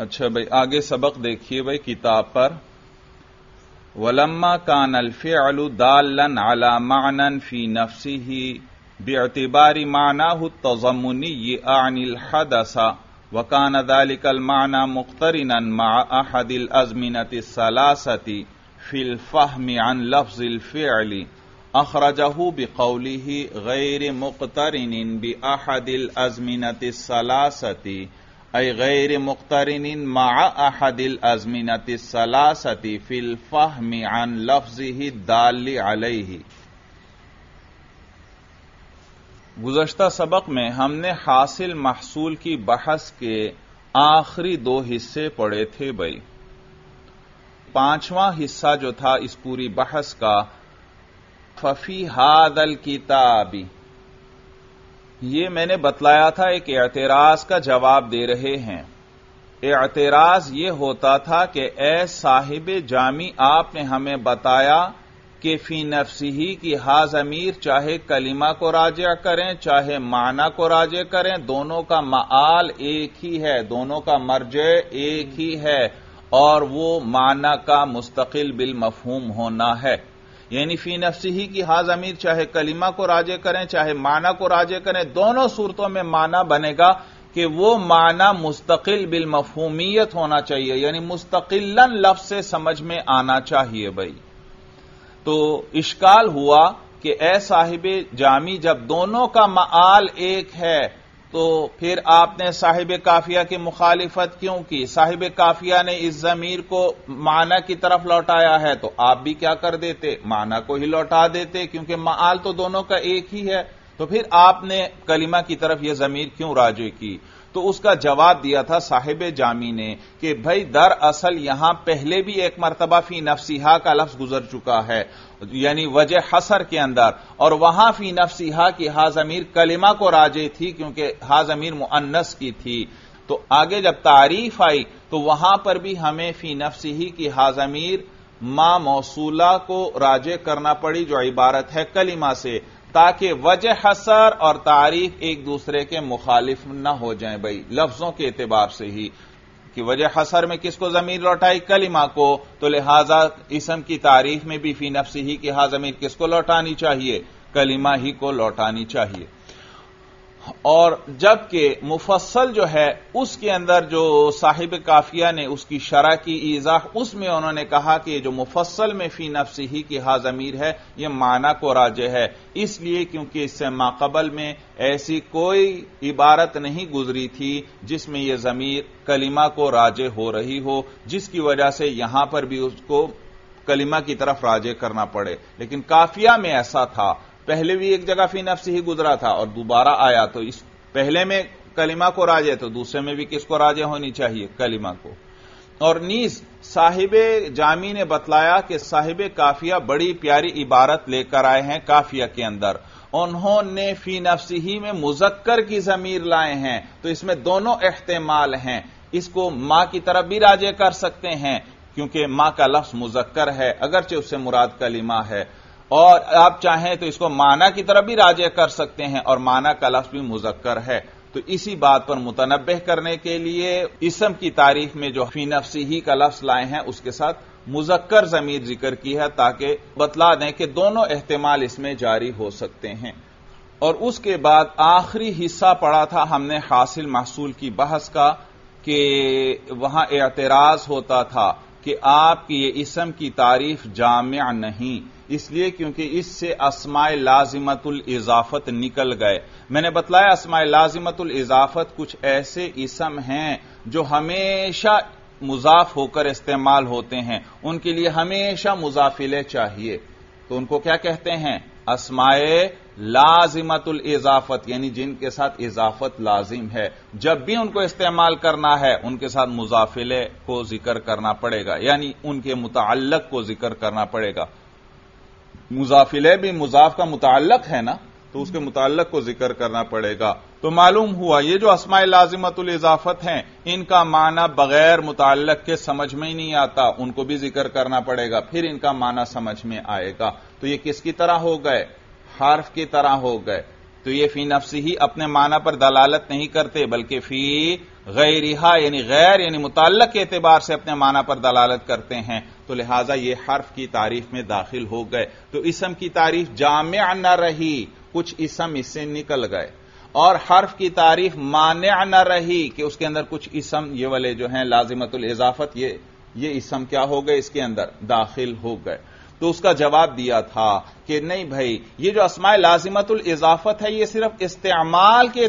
अच्छा भाई, आगे सबक देखिए भाई किताब पर। वलम्मा कान अल्फ़िअलु दालन अला मानन फ़ी नफसी ही बेअतबारी मानाहु तजमुनी ये अनिल हदसा। वकान दालिकल माना मुख्तरिनन मा अजमिनत सलासती फिल फहमी अन लफ्जिल फ़िअली। अखरजहू बिकौलिही गैर मुख्तरिन बि अहदिल अजमिनत सलासती। अय गैर मुख्तरिन मा अहदिल अजमिनत सलासती फिल फहमी अन लफ्जी दाल अलैहि सबक में हमने हासिल महसूल की बहस के आखिरी दो हिस्से पढ़े थे भाई पांचवां हिस्सा जो था इस पूरी बहस का फफी हादल किताबी ये मैंने बतलाया था, एक एतराज़ का जवाब दे रहे हैं। एतराज़ ये होता था कि, ए साहिब जामी, आपने हमें बताया कि फ़ी नफसी ही की हाज अमीर चाहे कलिमा को राजा करें, चाहे माना को राजे करें, दोनों का माल एक ही है, दोनों का मर्ज एक ही है, और वो माना का मुस्तकिल बिल मफहूम होना है। यानी फ़ी नफसी ही की हाज अमीर चाहे कलिमा को राजे करें, चाहे माना को राजे करें, दोनों सूरतों में माना बनेगा कि वो माना मुस्तकिल बिल मफहूमियत होना चाहिए, यानी मुस्तकिलन लफ्ज से समझ में आना चाहिए भाई। तो इश्काल हुआ कि ए साहिब जामी, जब दोनों का माल एक है तो फिर आपने साहिब काफिया की मुखालिफत क्यों की? साहिब काफिया ने इस जमीर को माना की तरफ़ लौटाया है तो आप भी क्या कर देते? माना को ही लौटा देते, क्योंकि माल तो दोनों का एक ही है। तो फिर आपने कलिमा की तरफ़ यह जमीर क्यों राज़ी की? तो उसका जवाब दिया था साहिब जामी ने कि, भाई दर असल यहाँ पहले भी एक मरतबा फ़ी नफसीहा का लफ्ज गुजर चुका है, यानी वजह हसर के अंदर। और वहाँ फ़ी नफसीहा की हाजमीर कलिमा को राजे थी, क्योंकि हाजमीर मुअन्नस की थी। तो आगे जब तारीफ़ आई तो वहाँ पर भी हमें फ़ी नफसी की हाजमीर माँ मौसूला को राजे करना पड़ी, जो इबारत है कलिमा से। ताकि वजह हसर और तारीफ़ एक दूसरे के मुखालिफ न हो जाए भाई। लफ्जों के एतबार से ही कि वजह हसर में किसको जमीर लौटाई? कलिमा को। तो लिहाजा इसम की तारीफ़ में भी फ़ी नफसी ही कि हा जमीर किसको लौटानी चाहिए? कलिमा ही को लौटानी चाहिए। और जबकि मुफसल जो है, उसके अंदर जो साहिब काफिया ने उसकी शरा की ईजाह उसमें उन्होंने कहा कि जो मुफसल में फ़ी नफसी ही की हाजमीर है यह माना को राज है। इसलिए क्योंकि इससे माकबल में ऐसी कोई इबारत नहीं गुजरी थी, जिसमें यह जमीर कलिमा को राजे हो रही हो, जिसकी वजह से यहाँ पर भी उसको कलिमा की तरफ़ राजे करना पड़े। लेकिन काफिया में ऐसा था पहले भी एक जगह फ़ी नफ्स ही गुजरा था और दोबारा आया तो इस पहले में कलिमा को राजे तो दूसरे में भी किसको राजे होनी चाहिए? कलिमा को। और नीज साहिब जामी ने बतलाया कि साहिब काफिया बड़ी प्यारी इबारत लेकर आए हैं काफिया के अंदर। उन्होंने फ़ी नफ्सी ही में मुजक्कर की जमीर लाए हैं तो इसमें दोनों एहतमाल हैं। इसको माँ की तरफ़ भी राजे कर सकते हैं, क्योंकि माँ का लफ्ज मुजक्कर है, अगरचे उससे मुराद कलिमा है। और आप चाहें तो इसको माना की तरफ़ भी राजे कर सकते हैं और माना का लफ्ज भी मुजक्कर है। तो इसी बात पर मुतनबह करने के लिए इसम की तारीफ़ में जो फ़ी नफसी ही का लफ्ज लाए हैं, उसके साथ मुजक्कर जमीर ज़िक्र की है ताकि बतला दें कि दोनों एहतमाल इसमें जारी हो सकते हैं। और उसके बाद आखिरी हिस्सा पड़ा था हमने हासिल महसूल की बहस का कि वहाँ एतराज़ होता था कि आपकी ये इसम की तारीफ़ जामिया नहीं। इसलिए क्योंकि इससे असमाय लाजिमतुल इजाफत निकल गए। मैंने बतलाया असमाय लाजिमतुल इजाफत कुछ ऐसे इसम हैं जो हमेशा मुजाफ होकर इस्तेमाल होते हैं। उनके लिए हमेशा मुजाफिले चाहिए। तो उनको क्या कहते हैं? असमाय लाजिमतुल इजाफत, यानी जिनके साथ इजाफत लाजिम है। जब भी उनको इस्तेमाल करना है, उनके साथ मुजाफिले को ज़िक्र करना पड़ेगा। यानी उनके मुताल्लक को ज़िक्र करना पड़ेगा। मुजाफिले भी मुजाफ का मुतालक है ना? तो उसके मुतालक को ज़िक्र करना पड़ेगा। तो मालूम हुआ ये जो असमाय लाजिमतुल इजाफत हैं इनका माना बगैर मुतालक के समझ में ही नहीं आता। उनको भी ज़िक्र करना पड़ेगा फिर इनका माना समझ में आएगा। तो ये किसकी तरह हो गए? हार्फ की तरह हो गए। तो ये फ़ी नफसी ही अपने माना पर दलालत नहीं करते बल्कि फ़ी गैरिहा यानी गैर, यानी मुतल के एतबार से अपने माना पर दलालत करते हैं। तो लिहाजा ये हर्फ की तारीफ़ में दाखिल हो गए। तो इसम की तारीफ़ जाम न रही, कुछ इसम इससे निकल गए। और हर्फ की तारीफ़ मान्य न रही, कि उसके अंदर कुछ इसम, ये वाले जो हैं, लाजिमतुल इजाफत, ये ये इसम क्या हो गए, इसके अंदर दाखिल हो गए। तो उसका जवाब दिया था कि नहीं भाई, ये जो असमाय लाजिमतुल इजाफत है, ये सिर्फ़ इस्तेमाल के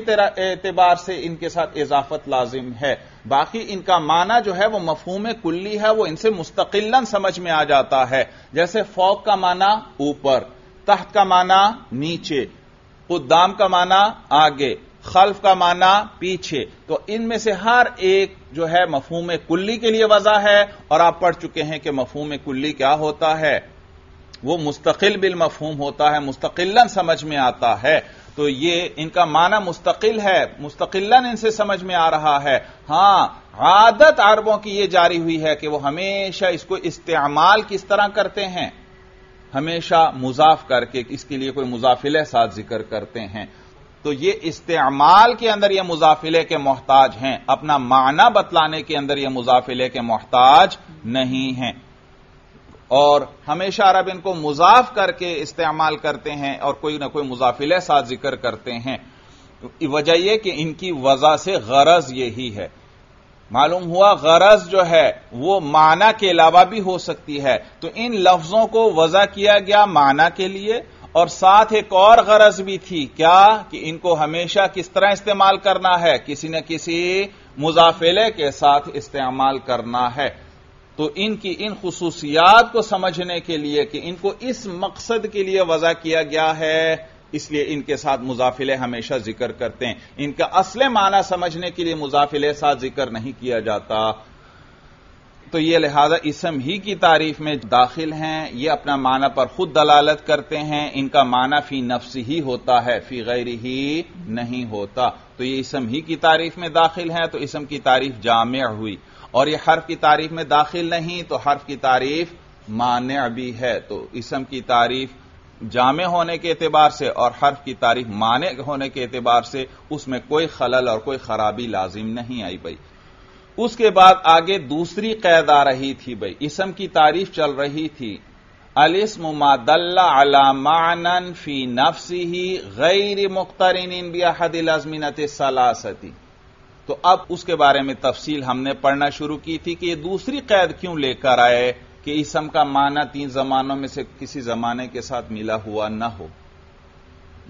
एतबार से इनके साथ इजाफत लाजिम है। बाकी इनका माना जो है वो मफहूम कुल्ली है, वो इनसे मुस्तकिलन समझ में आ जाता है। जैसे फौक का माना ऊपर, तहत का माना नीचे, उद्दाम का माना आगे, खल्फ का माना पीछे। तो इनमें से हर एक जो है मफहूम कुल्ली के लिए वजह है, और आप पढ़ चुके हैं कि मफहूम कुल्ली क्या होता है। वो मुस्तकिल बिल मफहूम होता है मुस्तकिलन समझ में आता है। तो ये इनका माना मुस्तकिल है मुस्तकिलन इनसे समझ में आ रहा है। हाँ, आदत अरबों की ये जारी हुई है कि वो हमेशा इसको इस्तेमाल किस तरह करते हैं? हमेशा मुजाफ करके, इसके लिए कोई मुजाफिल साथ ज़िक्र करते हैं। तो ये इस्तेमाल के अंदर ये मुजाफिले के मोहताज हैं। अपना माना बतलाने के अंदर ये मुजाफिले के मोहताज नहीं हैं। और हमेशा अरब इनको मुजाफ करके इस्तेमाल करते हैं और कोई ना कोई मुजाफिले साथ ज़िक्र करते हैं। वजह यह कि इनकी वजह से गरज यही है। मालूम हुआ गरज जो है, वो माना के अलावा भी हो सकती है। तो इन लफ्जों को वजह किया गया माना के लिए और साथ एक और गरज भी थी। क्या? कि इनको हमेशा किस तरह इस्तेमाल करना है? किसी न किसी मुजाफिले के साथ इस्तेमाल करना है। तो इनकी इन खसूसियात को समझने के लिए कि इनको इस मकसद के लिए वजह किया गया है, इसलिए इनके साथ मुजाफिले हमेशा ज़िक्र करते हैं। इनका असले माना समझने के लिए मुजाफिले साथ ज़िक्र नहीं किया जाता। तो ये लिहाजा इसम ही की तारीफ़ में दाखिल हैं। ये अपना माना पर खुद दलालत करते हैं। इनका माना फ़ी नफ्स ही होता है, फ़ी गैर ही नहीं होता। तो ये इसम ही की तारीफ़ में दाखिल है। तो इसम की तारीफ़ जाम हुई। और ये हर्फ की तारीफ़ में दाखिल नहीं तो हर्फ की तारीफ़ मान्य भी है। तो इसम की तारीफ़ जामे होने के एतबार से और हर्फ की तारीफ़ माने होने के एतबार से उसमें कोई खलल और कोई खराबी लाजिम नहीं आई भाई। उसके बाद आगे दूसरी कैद आ रही थी भाई। इसम की तारीफ़ चल रही थी। अलिस्म मादल्ला अलामानन फ़ी नफसी ही गैर मुख्तरिन बियाहदिल अजमिनत सलासती। तो अब उसके बारे में तफसील हमने पढ़ना शुरू की थी कि ये दूसरी कैद क्यों लेकर आए कि इसम का माना तीन जमानों में से किसी जमाने के साथ मिला हुआ न हो।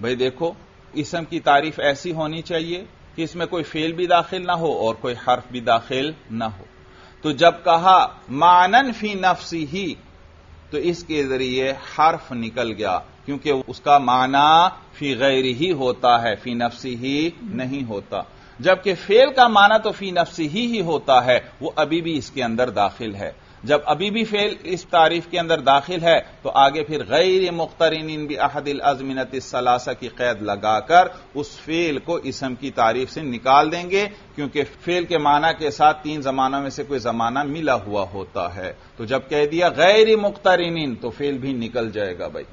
भाई देखो, इसम की तारीफ़ ऐसी होनी चाहिए कि इसमें कोई फेल भी दाखिल ना हो और कोई हर्फ भी दाखिल ना हो। तो जब कहा, मानन फ़ी नफसी ही तो इसके ज़रिए हर्फ निकल गया, क्योंकि उसका माना फ़ी गैर ही होता है, फ़ी नफसी ही नहीं होता। जबकि फेल का माना तो फ़ी नफसी ही ही होता है, वो अभी भी इसके अंदर दाखिल है। जब अभी भी फेल इस तारीफ़ के अंदर दाखिल है तो आगे फिर गैर मुख्तरिन भी अहदिल अजमिनत सलासा की कैद लगाकर उस फेल को इसम की तारीफ़ से निकाल देंगे, क्योंकि फेल के माना के साथ तीन जमानों में से कोई जमाना मिला हुआ होता है। तो जब कह दिया गैर मुख्तरिन तो फेल भी निकल जाएगा भाई।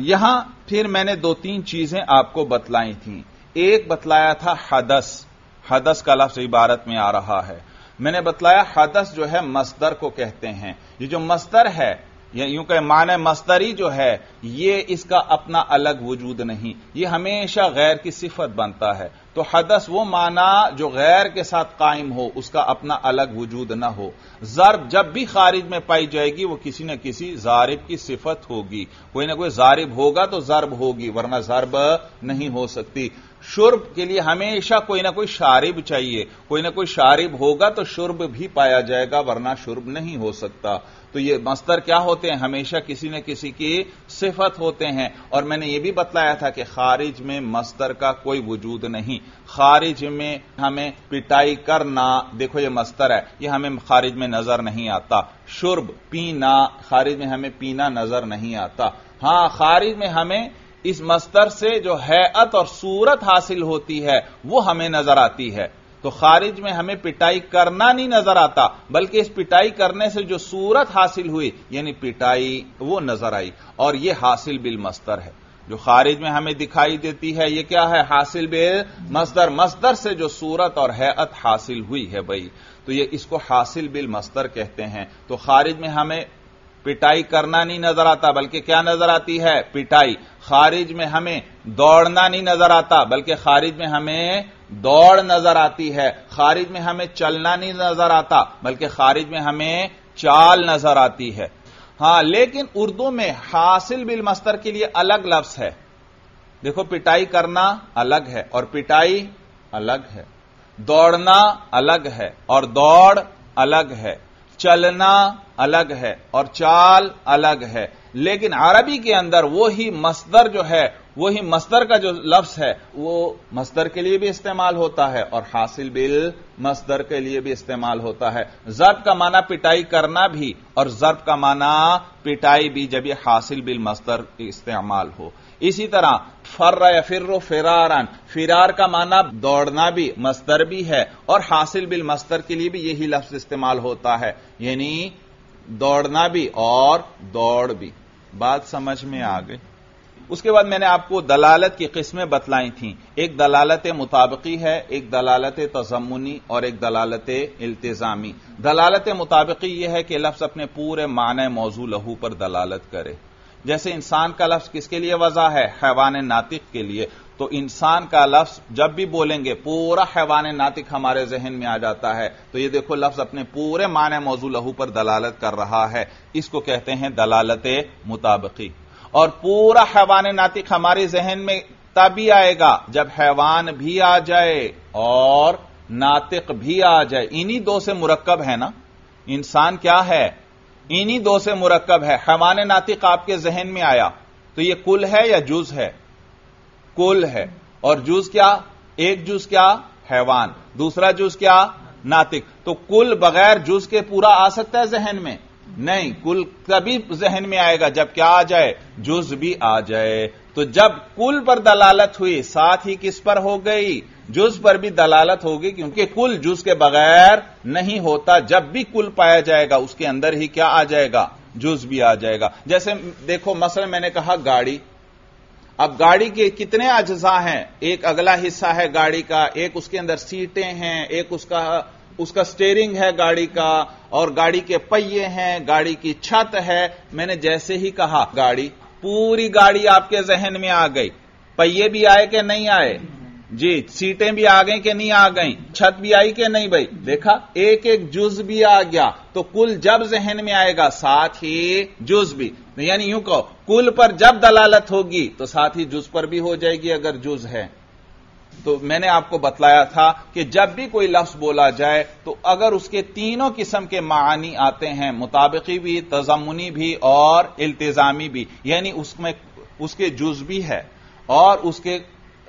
यहाँ फिर मैंने दो तीन चीज़ें आपको बतलाई थी। एक बतलाया था हदस। हदस का लफ्ज इबारत में आ रहा है। मैंने बतलाया, हदस जो है मस्तर को कहते हैं। ये जो मस्तर है, या यूँ कहे माने मस्तरी जो है, ये इसका अपना अलग वजूद नहीं। ये हमेशा गैर की सिफत बनता है। तो हदस वो माना जो गैर के साथ कायम हो, उसका अपना अलग वजूद ना हो। जरब जब भी खारिज में पाई जाएगी, वो किसी न किसी जारिब की सिफत होगी। कोई ना कोई जारिब होगा तो जरब होगी, वरना जरब नहीं हो सकती। शुर्ब के लिए हमेशा कोई ना कोई शारिब चाहिए। कोई ना कोई शारिब होगा तो शुर्ब भी पाया जाएगा, वरना शुर्ब नहीं हो सकता। तो ये मस्तर क्या होते हैं? हमेशा किसी न किसी की सिफत होते हैं। और मैंने ये भी बतलाया था कि खारिज में मस्तर का कोई वजूद नहीं। खारिज में हमें पिटाई करना, देखो ये मस्तर है, ये हमें खारिज में नज़र नहीं आता। शुर्ब पीना, खारिज में हमें पीना नज़र नहीं आता। हाँ, खारिज में हमें इस मस्तर से जो हैत और सूरत हासिल होती है, वो हमें नज़र आती है। तो खारिज में हमें पिटाई करना नहीं नज़र आता, बल्कि इस पिटाई करने से जो सूरत हासिल हुई, यानी पिटाई, वो नज़र आई। और ये हासिल बिल मस्तर है। जो खारिज में हमें दिखाई देती है, ये क्या है? हासिल बिल मस्दर मस्दर से जो सूरत और हैत हासिल हुई है भाई। तो ये इसको हासिल बिल मस्तर कहते हैं। तो खारिज में हमें पिटाई करना नहीं नज़र आता, बल्कि क्या नज़र आती है? पिटाई। खारिज में हमें दौड़ना नहीं नज़र आता, बल्कि खारिज में हमें दौड़ नज़र आती है। खारिज में हमें चलना नहीं नज़र आता, बल्कि खारिज में हमें चाल नज़र आती है। हाँ, लेकिन उर्दू में हासिल बिल मस्तर के लिए अलग लफ्ज है। देखो, पिटाई करना अलग है और पिटाई अलग है। दौड़ना अलग है और दौड़ अलग है। चलना अलग है और चाल अलग है। लेकिन अरबी के अंदर वो ही मस्दर जो है, वही मस्दर का जो लफ्स है, वो मस्दर के लिए भी इस्तेमाल होता है और हासिल बिल मस्दर के लिए भी इस्तेमाल होता है। जर्ब का माना पिटाई करना भी और जर्ब का माना पिटाई भी जब यह हासिल बिल मस्दर इस्तेमाल हो। इसी तरह फर्र फिर फिरारन। फिरार का माना दौड़ना भी, मस्तर भी है, और हासिल बिल मस्तर के लिए भी यही लफ्ज इस्तेमाल होता है। यानी दौड़ना भी और दौड़ भी। बात समझ में आ गई? उसके बाद मैंने आपको दलालत की किस्में बतलाई थी। एक दलालत मुताबकी है, एक दलालत तजमुनी और एक दलालत इल्तिजामी। दलालत मुताबकी यह है कि लफ्ज अपने पूरे माने मौजू लहू पर दलालत करे। जैसे इंसान का लफ्ज किसके लिए वजह है? हैवान नातिक के लिए। तो इंसान का लफ्ज जब भी बोलेंगे, पूरा हैवान नातिक हमारे जहन में आ जाता है। तो ये देखो, लफ्ज अपने पूरे माने मौजू लहू पर दलालत कर रहा है। इसको कहते हैं दलालत मुताबकी। और पूरा हैवान नातिक हमारे जहन में तभी आएगा जब हैवान भी आ जाए और नातिक भी आ जाए। इन्हीं दो से मुरक्कब है ना? इंसान क्या है? इन्हीं दो से मुरक्कब है। हैवान नातिक आपके जहन में आया। तो यह कुल है या जुज है? कुल है। और जूस क्या? एक जूस क्या? हैवान। दूसरा जूस क्या? नातिक। तो कुल बगैर जूस के पूरा आ सकता है जहन में? नहीं, कुल कभी जहन में आएगा। जब क्या आ जाए? जुज भी आ जाए। तो जब कुल पर दलालत हुई, साथ ही किस पर हो गई? जुज पर भी दलालत होगी, क्योंकि कुल जुज के बगैर नहीं होता। जब भी कुल पाया जाएगा, उसके अंदर ही क्या आ जाएगा? जुज भी आ जाएगा। जैसे देखो मसला मैंने कहा गाड़ी। अब गाड़ी के कितने अज्जा हैं? एक अगला हिस्सा है गाड़ी का, एक उसके अंदर सीटें हैं, एक उसका उसका स्टेयरिंग है गाड़ी का, और गाड़ी के पहिए हैं, गाड़ी की छत है। मैंने जैसे ही कहा, गाड़ी, पूरी गाड़ी आपके जहन में आ गई। पहिए भी आए कि नहीं आए? जी, सीटें भी आ गई कि नहीं आ गई? छत भी आई कि नहीं भाई? देखा एक एक जुज भी आ गया। तो कुल जब जहन में आएगा, साथ ही जुज भी। यानी यूँ कहो, कुल पर जब दलालत होगी तो साथ ही जुज पर भी हो जाएगी अगर जुज है। तो मैंने आपको बतलाया था कि जब भी कोई लफ्ज बोला जाए तो अगर उसके तीनों किस्म के मानी आते हैं, मुताबिकी भी तजमुनी भी और इल्तिजामी भी, यानी उसमें, उसके जुज भी है और उसके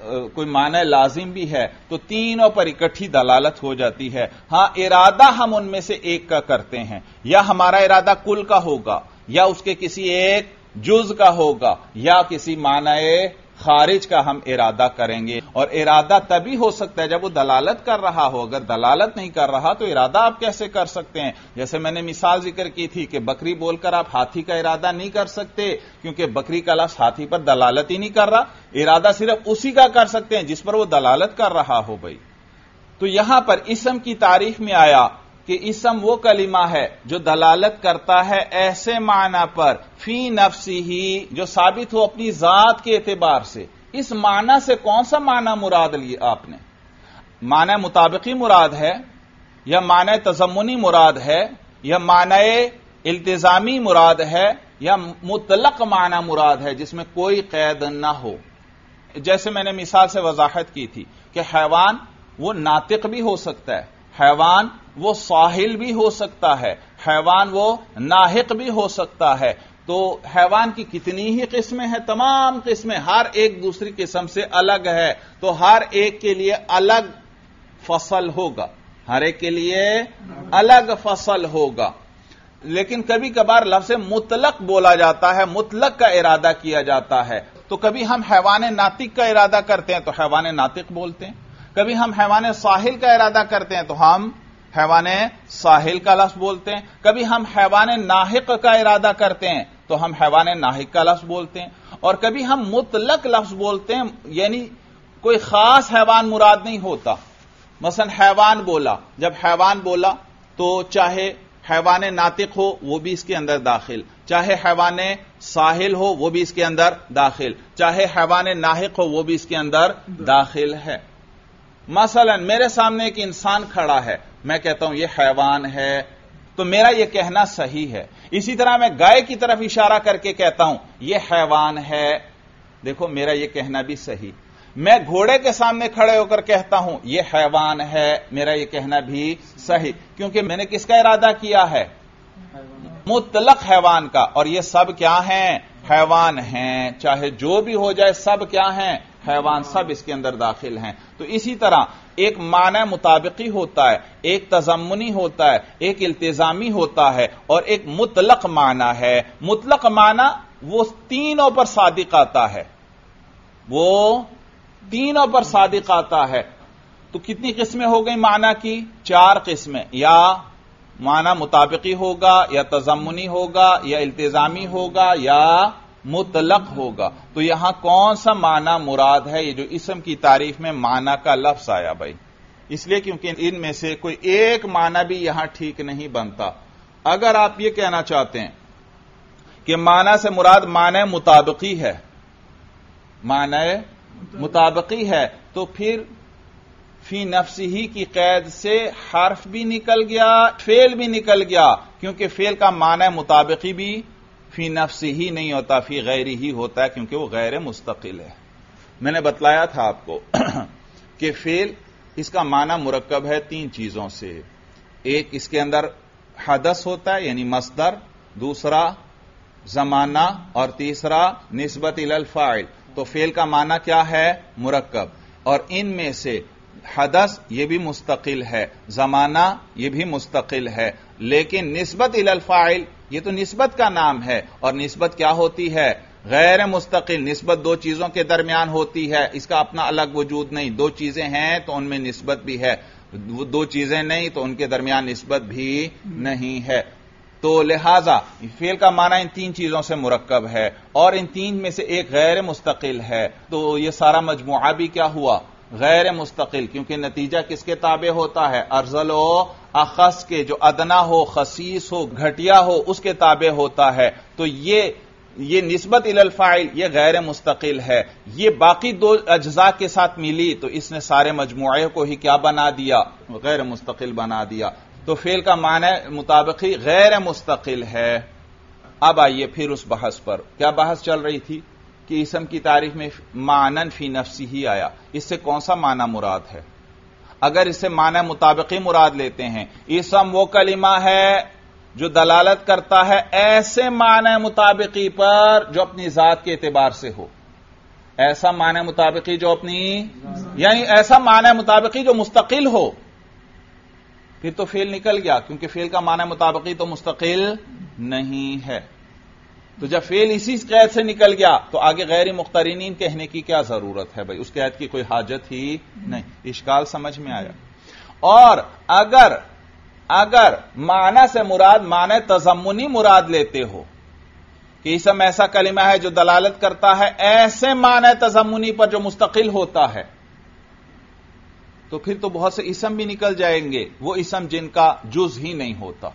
कोई माना लाजिम भी है तो तीनों पर इकट्ठी दलालत हो जाती है। हाँ, इरादा हम उनमें से एक का करते हैं। या हमारा इरादा कुल का होगा, या उसके किसी एक जुज का होगा, या किसी मानाए खारिज का हम इरादा करेंगे। और इरादा तभी हो सकता है जब वो दलालत कर रहा हो। अगर दलालत नहीं कर रहा तो इरादा आप कैसे कर सकते हैं? जैसे मैंने मिसाल ज़िक्र की थी कि बकरी बोलकर आप हाथी का इरादा नहीं कर सकते, क्योंकि बकरी का लफ्ज हाथी पर दलालत ही नहीं कर रहा। इरादा सिर्फ़ उसी का कर सकते हैं जिस पर वो दलालत कर रहा हो भाई। तो यहाँ पर इसम की तारीफ़ में आया कि इसम वो कलिमा है जो दलालत करता है ऐसे माना पर, फ़ी नफसी ही, जो साबित हो अपनी जात के एतबार से। इस माना से कौन सा माना मुराद लिया आपने? माना मुताबिकी मुराद है, या माना तजमुनी मुराद है, या मानाए इल्तिजामी मुराद है, या मुतलक माना मुराद है, जिसमें कोई कैद न हो। जैसे मैंने मिसाल से वजाहत की थी कि हैवान, वो नातिक भी हो सकता है। हैवान वो साहिल भी हो सकता है, हैवान वो नाहिक भी हो सकता है। तो हैवान की कितनी ही किस्में हैं, तमाम किस्में, हर एक दूसरी किस्म से अलग है। तो हर एक के लिए अलग फ़सल होगा, हर एक के लिए अलग फ़सल होगा। लेकिन कभी कभार लफ्ज मुतलक बोला जाता है, मुतलक का इरादा किया जाता है। तो कभी हम हैवान नातिक का इरादा करते हैं तो हैवान नातिक बोलते हैं। कभी हम हैवान साहिल का इरादा करते हैं तो हम हैवान साहिल का लफ्ज बोलते हैं। कभी हम हैवान नाहिक का इरादा करते हैं तो हम हैवान नाहिक का लफ्ज बोलते हैं। और कभी हम मुतलक लफ्ज बोलते हैं, यानी कोई खास हैवान मुराद नहीं होता। मसन हैवान बोला, जब हैवान बोला तो चाहे हैवान नातिक हो, वो भी इसके अंदर दाखिल। चाहे हैवान साहिल हो, वो भी इसके अंदर दाखिल। चाहे हैवान नाहिक हो, वो भी इसके अंदर दाखिल है। मसलन, मेरे सामने एक इंसान खड़ा है। मैं कहता हूँ यह हैवान है। तो मेरा यह कहना सही है। इसी तरह मैं गाय की तरफ़ इशारा करके कहता हूँ यह हैवान है। देखो, मेरा यह कहना भी सही। मैं घोड़े के सामने खड़े होकर कहता हूँ यह हैवान है। मेरा यह कहना भी सही, क्योंकि मैंने किसका इरादा किया है? मुतलक हैवान का। और ये सब क्या हैं? हैवान हैं। चाहे जो भी हो जाए, सब क्या हैं? हैवान सब इसके अंदर दाखिल हैं। तो इसी तरह एक माना मुताबिकी होता है, एक तजम्मनी होता है, एक इल्तिजामी होता है और एक मुतलक माना है। मुतलक माना वो तीनों पर सादिक आता है। वो तीनों पर सादिक आता है। तो कितनी किस्में हो गई माना की? चार किस्में। या माना मुताबिकी होगा, या तजम्मनी होगा, या इल्तिजामी होगा, या मुतलक होगा। तो यहाँ कौन सा माना मुराद है? ये जो इसम की तारीफ़ में माना का लफ्ज आया भाई। इसलिए क्योंकि इनमें से कोई एक माना भी यहाँ ठीक नहीं बनता। अगर आप ये कहना चाहते हैं कि माना से मुराद माना मुताबकी है, माना मुताबकी है तो फिर फ़ी नफ्सी ही की कैद से हर्फ भी निकल गया, फेल भी निकल गया, क्योंकि फेल का माना मुताबकी भी फ़ी नफ्स ही नहीं होता, फ़ी गैर ही होता है, क्योंकि वो गैर मुस्तकिल है। मैंने बतलाया था आपको कि फेल, इसका माना मुरक्कब है तीन चीज़ों से। एक, इसके अंदर हदस होता है, यानी मसदर। दूसरा, जमाना। और तीसरा, निस्बत इल फ़ाइल। तो फेल का माना क्या है? मुरक्कब। और इनमें से हदस, ये भी मुस्तकिल है। जमाना, ये भी मुस्तकिल है। लेकिन निस्बत इल फ़ाइल ये तो निस्बत का नाम है। और निस्बत क्या होती है? गैर मुस्तकिल, नस्बत दो चीज़ों के दरमियान होती है। इसका अपना अलग वजूद नहीं। दो चीज़ें हैं तो उनमें नस्बत भी है। दो चीज़ें नहीं तो उनके दरमियान नस्बत भी नहीं है। तो लिहाजा, फेल का माना इन तीन चीज़ों से मुरक्कब है। और इन तीन में से एक गैर मुस्तकिल है। तो यह सारा मजमुआ भी क्या हुआ? गैर मुस्तकिल, क्योंकि नतीजा किसके ताबे होता है? अरजल अखस के जो अदना हो, खसीस हो, घटिया हो, उसके ताबे होता है। तो ये ये निस्बत इलफाइल ये गैर मुस्तकिल है। ये बाकी दो अज्जा के साथ मिली तो इसने सारे मजमुए को ही क्या बना दिया? गैर मुस्तकिल बना दिया। तो फेल का माना मुताबिक ही गैर मुस्तकिल है। अब आइए फिर उस बहस पर। क्या बहस चल रही थी? कि इसम की तारीफ़ में मानन फ़ी नफसी ही आया। इससे कौन सा माना मुराद है? अगर इससे माना मुताबिकी मुराद लेते हैं। इसम वो कलिमा है जो दलालत करता है, ऐसे माना मुताबिकी पर जो अपनी जात के एतबार से हो। ऐसा माना मुताबिकी जो अपनी, यानी ऐसा माना मुताबिकी जो मुस्तकिल हो। फिर तो फेल निकल गया, क्योंकि फेल का माना मुताबिकी तो मुस्तकिल नहीं है। तो जब फेल इसी कैद से निकल गया तो आगे गैर मुख्तरीन कहने की क्या ज़रूरत है भाई? उस कैद की कोई हाजत ही नहीं। इश्काल समझ में आया। और अगर अगर माना से मुराद, माने तजमुनी मुराद लेते हो, कि इसम ऐसा कलिमा है जो दलालत करता है, ऐसे माने तजमुनी पर जो मुस्तकिल होता है तो फिर तो बहुत से इसम भी निकल जाएँगे। वो इसम जिनका जुज ही नहीं होता।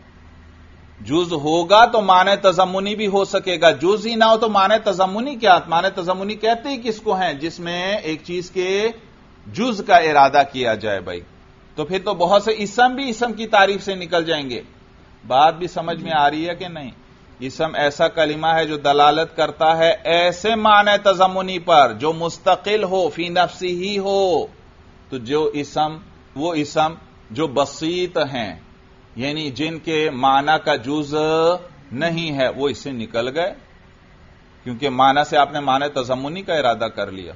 जुज होगा तो माने तजमुनी भी हो सकेगा। जुज ही ना हो तो माने तजमुनी क्या? माने तजमुनी कहते ही किसको हैं? जिसमें एक चीज़ के जुज का इरादा किया जाए भाई। तो फिर तो बहुत से इसम भी इसम की तारीफ़ से निकल जाएँगे। बात भी समझ में आ रही है कि नहीं? इसम ऐसा कलिमा है जो दलालत करता है, ऐसे माने तजमुनी पर, जो मुस्तकिल हो, फ़ी नफसी ही हो। तो जो इसम, वो इसम जो बसीत हैं। यानी जिनके माना का जुज नहीं है, वो इससे निकल गए, क्योंकि माना से आपने माना तजमुनी का इरादा कर लिया।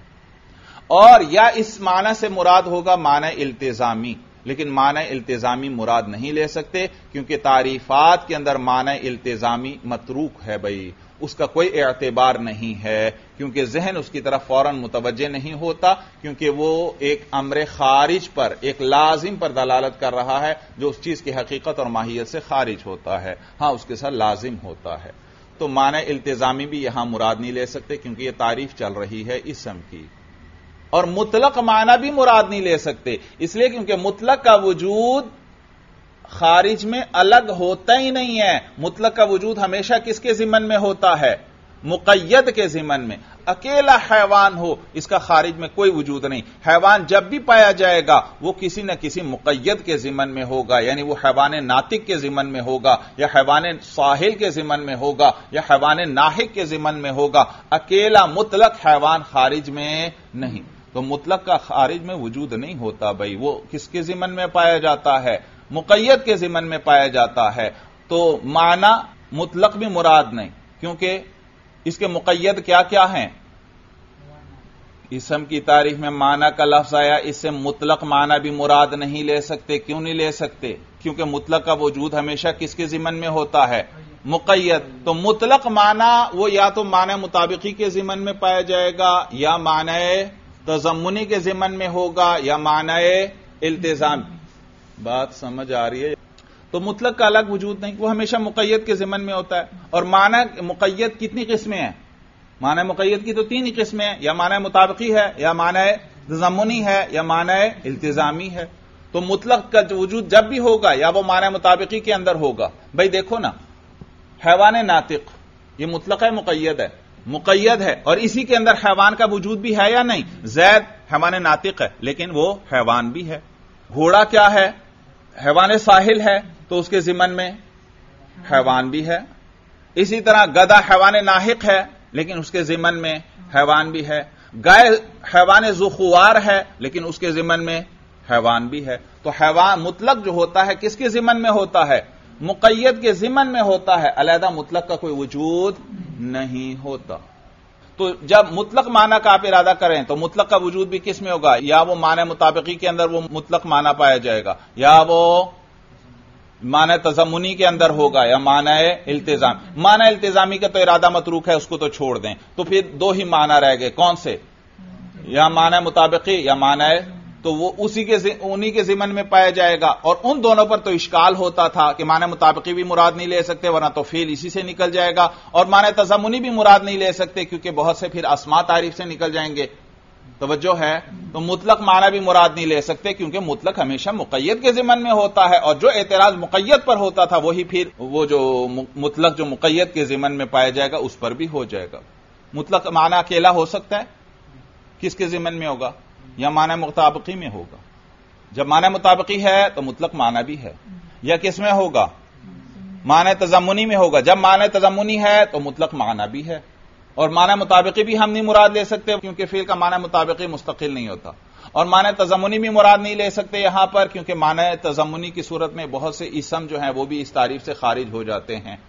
और या इस माना से मुराद होगा माना इल्तजामी, लेकिन माना इल्तजामी मुराद नहीं ले सकते, क्योंकि तारीफात के अंदर माना इल्तजामी मतरूक है भाई। उसका कोई एतबार नहीं है, क्योंकि जहन उसकी तरफ़ फ़ौरन मुतवजह नहीं होता, क्योंकि वो एक अमर खारिज पर, एक लाजिम पर दलालत कर रहा है, जो उस चीज़ की हकीकत और माहियत से खारिज होता है। हाँ, उसके साथ लाजिम होता है। तो माना इल्तिजामी भी यहाँ मुराद नहीं ले सकते, क्योंकि यह तारीफ़ चल रही है इसम की। और मुतलक माना भी मुराद नहीं ले सकते, इसलिए क्योंकि मुतलक का वजूद खारिज में अलग होता ही नहीं है। मुतलक का वजूद हमेशा किसके जिमन में होता है? मुकैद के जिमन में। अकेला हैवान हो, इसका खारिज में कोई वजूद नहीं। हैवान जब भी पाया जाएगा, वो किसी न किसी मुकैद के जिमन में होगा, यानी वो हैवान नातिक के जिमन में होगा, या हैवान साहिल के जिमन में होगा, या हैवान नाहिक के जिमन में होगा। अकेला मुतलक हैवान खारिज में नहीं। तो मुतलक का खारिज में वजूद नहीं होता भाई। वो किसके जिमन में पाया जाता है? मुकैद के जिमन में पाया जाता है। तो माना मुतलक भी मुराद नहीं, क्योंकि इसके मुकैद क्या क्या हैं? इसम की तारीख में माना का लफ्ज आया, इससे मुतलक माना भी मुराद नहीं ले सकते। क्यों नहीं ले सकते? क्योंकि मुतलक का वजूद हमेशा किसके जिमन में होता है? मुकैद तो मुतलक माना, वो या तो माना मुताबिकी के जिमन में पाया जाएगा, या माना तजमुनी के जिमन में होगा, या माना इल्तिजाम। बात समझ आ रही है। तो मुतलक का अलग वजूद नहीं, वो हमेशा मुकैद के जिमन में होता है। और माना मुकैद कितनी किस्में हैं? माना मुकैद की तो तीन ही किस्में हैं। या माना मुताबकी है, या माना जमुनी है, या माना इल्तिजामी है। तो मुतलक का वजूद जब भी होगा, या वो माना मुताबकी के अंदर होगा। भाई देखो ना, हैवान नातिक, ये मुतलक है मुकैद है। मुकैद है, और इसी के अंदर हैवान का वजूद भी है या नहीं? जैद हैवान नातिक है, लेकिन वो हैवान भी है। घोड़ा क्या है? हैवान साहिल है तो उसके जिमन में हैवान भी है। इसी तरह गदा हैवान नाहिक है, लेकिन उसके जिमन में हैवान भी है। गाय हैवान जुखुआर है, लेकिन उसके जिमन में हैवान भी है। तो हैवान मुतलक जो होता है, किसके जिमन में होता है? मुकैद के जिमन में होता है। अलहदा मुतलक का कोई वजूद नहीं होता। तो जब मुतलक माना का आप इरादा करें तो मुतलक का वजूद भी किसमें होगा? या वो मान मुताबिकी के अंदर वो मुतलक माना पाया जाएगा, या वो मान तजमुनी के अंदर होगा, या माना इल्तजाम। माना इल्तजामी का तो इरादा मतरूक है, उसको तो छोड़ दें। तो फिर दो ही माना रह गए। कौन से? या माना मुताबिकी, या माना तो वो उसी के उन्हीं के जिमन में पाया जाएगा। और उन दोनों पर तो इश्काल होता था कि माने मुताबिकी भी मुराद नहीं ले सकते, वरना तो फेल इसी से निकल जाएगा। और माने तजमुनी भी मुराद नहीं ले सकते, क्योंकि बहुत से फिर असमा तारीफ़ से निकल जाएँगे। तवज्जो है। तो मुतलक माना भी मुराद नहीं ले सकते, क्योंकि मुतलक हमेशा मुकैद के जिमन में होता है। और जो एतराज़ मुकैद पर होता था, वही फिर वो जो मुतलक जो मुकैद के जिमन में पाया जाएगा, उस पर भी हो जाएगा। मुतलक माना अकेला हो सकता है? किसके जिमन में होगा? या माना मुताबकी में होगा। जब माना मुताबकी है तो मुतलक माना भी है। या किसमें होगा? माना तजमुनी में होगा। जब माना तजमुनी है तो मुतलक माना भी है। और माना मुताबिकी भी हम नहीं मुराद ले सकते, क्योंकि फेल का माना मुताबिकी मुस्तकिल नहीं होता। और माना तजमुनी भी मुराद नहीं ले सकते यहाँ पर, क्योंकि माना तजमुनी की सूरत में बहुत से इसम जो है, वो भी इस तारीफ़ से खारिज हो जाते हैं।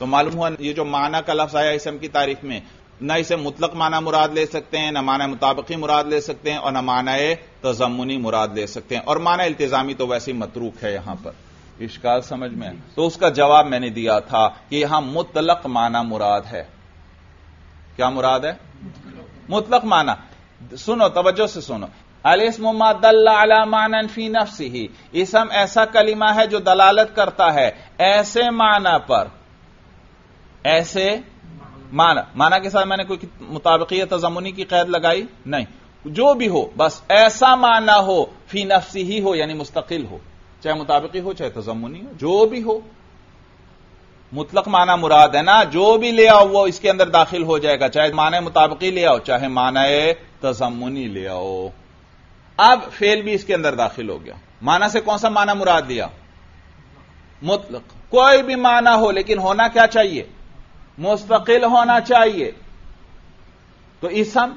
तो मालूम हुआ, ये जो माना का लफ्ज आया इसम की तारीफ़ में न इसे मुतलक माना मुराद ले सकते हैं न माना मुताबकी मुराद ले सकते हैं और न माना तजमुनी मुराद ले सकते हैं। और माना इल्तिजामी तो वैसे ही मतरूक है यहाँ पर। इश्काल समझ में? तो उसका जवाब मैंने दिया था कि यहाँ मुतलक माना मुराद है। क्या मुराद है? मुतलक माना। सुनो तवज्जो से सुनो। अलिसमान फ़ी नफसी ही इसम ऐसा कलीमा है जो दलालत करता है ऐसे माना पर ऐसे माना माना के साथ मैंने कोई मुताबिकी तजमुनी की कैद लगाई? नहीं। जो भी हो, बस ऐसा माना हो, फ़ी नफसी ही हो, यानी मुस्तकिल हो। चाहे मुताबिकी हो चाहे तजमुनी हो, जो भी हो। मुतलक माना मुराद है ना, जो भी ले आओ, वो इसके अंदर दाखिल हो जाएगा। चाहे माने मुताबिकी ले आओ, चाहे मानाए तजमुनी ले आओ। अब फेल भी इसके अंदर दाखिल हो गया। माना से कौन सा माना मुराद दिया? मुतलक। कोई भी माना हो, लेकिन होना क्या चाहिए? मुस्तकिल होना चाहिए। तो इसम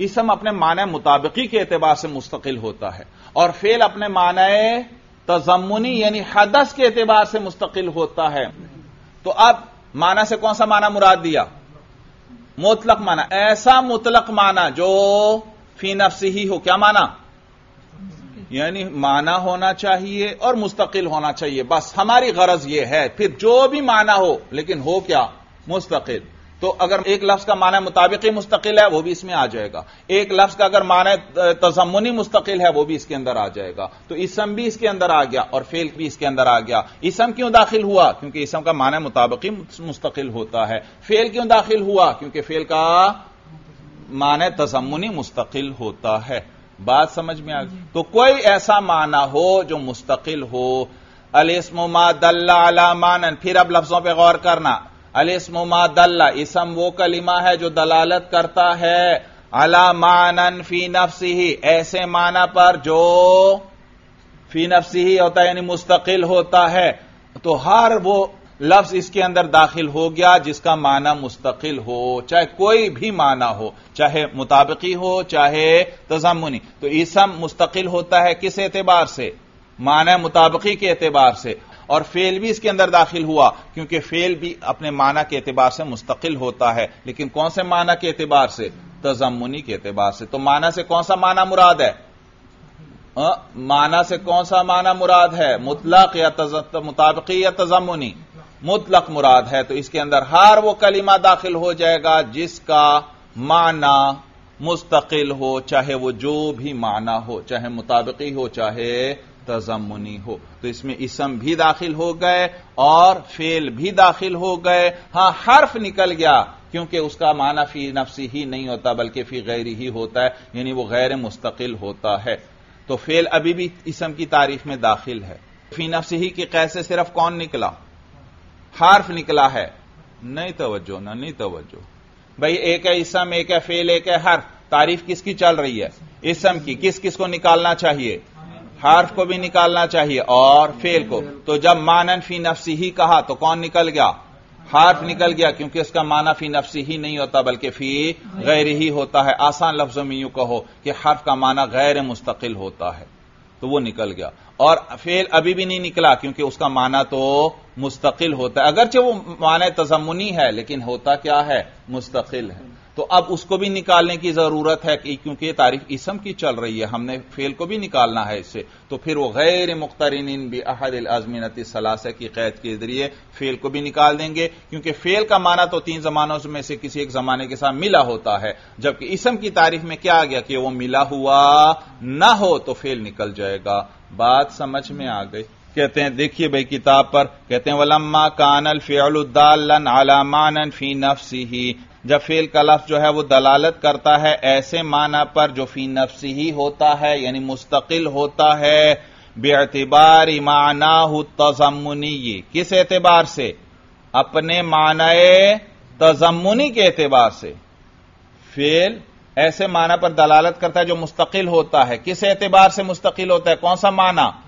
इसम अपने माने मुताबिकी के एतबार से मुस्तकिल होता है। और फेल अपने माने तजमुनी यानी हदस के एतबार से मुस्तकिल होता है। तो अब माना से कौन सा माना मुराद दिया? मुतलक माना। ऐसा मुतलक माना जो फ़ी नफसी ही हो। क्या माना? यानी माना होना चाहिए और मुस्तकिल होना चाहिए। बस हमारी गरज यह है, फिर जो भी माना हो, लेकिन हो क्या? मुस्तकिल। तो अगर एक लफ्ज का माना मुताबिक ही मुस्तकिल है, वो भी इसमें आ जाएगा। एक लफ्ज का अगर माना तजमुनी मुस्तकिल है, वो भी इसके अंदर आ जाएगा। तो इसम भी इसके अंदर आ गया और फेल भी इसके अंदर आ गया। इसम क्यों दाखिल हुआ? क्योंकि इसम का माना मुताबिक ही मुस्तकिल होता है। फेल क्यों दाखिल हुआ? क्योंकि फेल का माना तजमुनी मुस्तकिल होता है। बात समझ में आ गई? तो कोई ऐसा माना हो जो मुस्तकिल हो? अलिस्मा दल्ला अला मानन। फिर अब लफ्जों पर गौर करना। अलिस्मा दल्ला इसम वो कलिमा है जो दलालत करता है। अला मानन फ़ी नफसी ही ऐसे माना पर जो फ़ी नफसी ही होता है, यानी मुस्तकिल होता है। तो हर वो लफ्ज इसके अंदर दाखिल हो गया जिसका माना मुस्तकिल हो, चाहे कोई भी माना हो, चाहे मुताबिकी हो, चाहे तजामुनी तो इसम मुस्तकिल होता है किस एतबार से? माना मुताबिकी के एतबार से। और फेल भी इसके अंदर दाखिल हुआ क्योंकि फेल भी अपने माना के एतबार से मुस्तकिल होता है। लेकिन कौन से माना के एतबार से? तजमुनी के एतबार से। तो माना से कौन सा माना मुराद है? आ, माना से कौन सा माना मुराद है? मुतलक या मुताबिकी या तजमुनी मुतलक मुराद है। तो इसके अंदर हर वो कलीमा दाखिल हो जाएगा जिसका माना मुस्तकिल हो चाहे वो जो भी माना हो चाहे मुताबिकी हो चाहे तजमुनी हो। तो इसमें इसम भी दाखिल हो गए और फेल भी दाखिल हो गए। हाँ, हर्फ निकल गया, क्योंकि उसका माना फ़ी नफसी ही नहीं होता, बल्कि फ़ी गैर ही होता है, यानी वो गैर मुस्तकिल होता है। तो फेल अभी भी इसम की तारीफ़ में दाखिल है। फ़ी नफसी ही के कैसे सिर्फ़ कौन निकला? हार्फ निकला है। नहीं तवज्जो ना, नहीं तवज्जो। भाई, एक है इसम, एक है फेल, एक है हर्फ। तारीफ़ किसकी चल रही है? इसम की। किस किस को निकालना चाहिए? हार्फ को भी निकालना चाहिए और फेल को। तो जब मानन फ़ी नफसी ही कहा तो कौन निकल गया? हार्फ निकल गया, क्योंकि उसका माना फ़ी नफसी ही नहीं होता, बल्कि फ़ी गैर ही होता है। आसान लफ्जों में यूँ कहो कि हर्फ का माना गैर मुस्तकिल होता है। तो वो निकल गया। और फेल अभी भी नहीं निकला, क्योंकि उसका माना तो मुस्तकिल होता है। अगरचे वो माना तजमुनी है, लेकिन होता क्या है? मुस्तकिल है। तो अब उसको भी निकालने की ज़रूरत है क्योंकि तारीफ़ इसम की चल रही है, हमने फेल को भी निकालना है इससे। तो फिर वो गैर मुख्तरिन भी अहद अजमीनत सलासे की कैद के ज़रिए फेल को भी निकाल देंगे, क्योंकि फेल का माना तो तीन जमानों में से किसी एक जमाने के साथ मिला होता है, जबकि इसम की तारीफ़ में क्या आ गया कि वो मिला हुआ ना हो तो फेल निकल जाएगा। बात समझ में आ गई। कहते हैं, देखिए भाई किताब पर, कहते हैं, वलम्मा कानल फ़ियलुद्दालन अलामानन फ़ी नफसी ही जब फेल का लफ्ज जो है वो दलालत करता है, ऐसे माना पर जो फ़ी नफसी ही होता है, यानी मुस्तकिल होता है बेतबार माना तजमुनी किस एतबार से? अपने मानाए तजमुनी के एतबार से। फेल ऐसे माना पर दलालत करता है जो मुस्तकिल होता है। किस एतबार से मुस्तकिल होता है? कौन सा माना?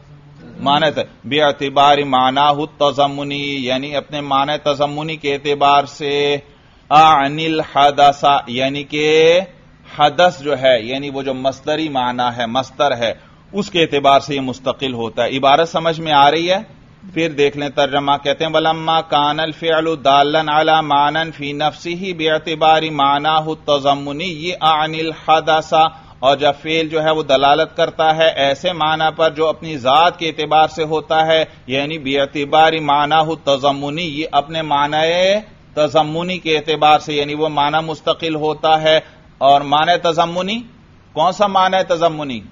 मानत बेअतबार माना तजमुनी यानी अपने माना तजमुनी के एतबार से। अनिल हदसा यानी कि हदस जो है, यानी वो जो मस्तरी माना है, मस्तर है, उसके एतबार से ये मुस्तकिल होता है। इबारत समझ में आ रही है? फिर देख लें तर्जमा, कहते हैं, वलम्मा कानल फ़ियल दालन अला मानन फ़ी नफसी ही बेतबारी माना तजमुनी ये अनिल हदसा और जब फेल जो है वो दलालत करता है, ऐसे माना पर जो अपनी जात के एतबार से होता है, यानी बेतबारी माना तजमुनी ये अपने मानाए तजमुनी के एतबार से, यानी वो माना मुस्तकिल होता है। और माना तजमुनी कौन सा माना है तजमुनी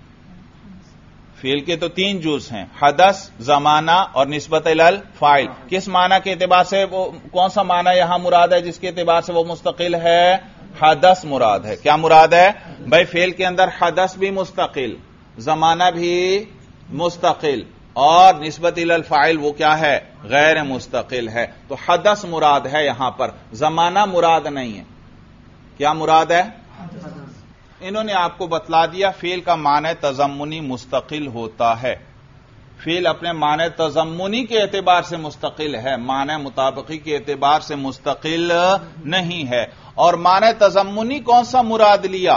फेल के तो तीन जूस हैं। हदस, जमाना और नस्बत लल फ़ाइल। किस माना के एतबार से वो, कौन सा माना यहाँ मुराद है जिसके एतबार से वो मुस्तकिल है? हदस मुराद है। क्या मुराद है? भाई, फेल के अंदर हदस भी मुस्तकिल, जमाना भी मुस्तकिल। और नस्बत फ़ाइल वो क्या है? गैर मुस्तकिल है। तो हदस मुराद है यहाँ पर। जमाना मुराद नहीं है। क्या मुराद है? इन्होंने आपको बतला दिया, फेल का मान तजमुनी मुस्तकिल होता है। फेल अपने मान तजमुनी के एतबार से मुस्तकिल है। मान मुताबकी के एतबार से मुस्तकिल नहीं है। और मान तजमुनी कौन सा मुराद लिया?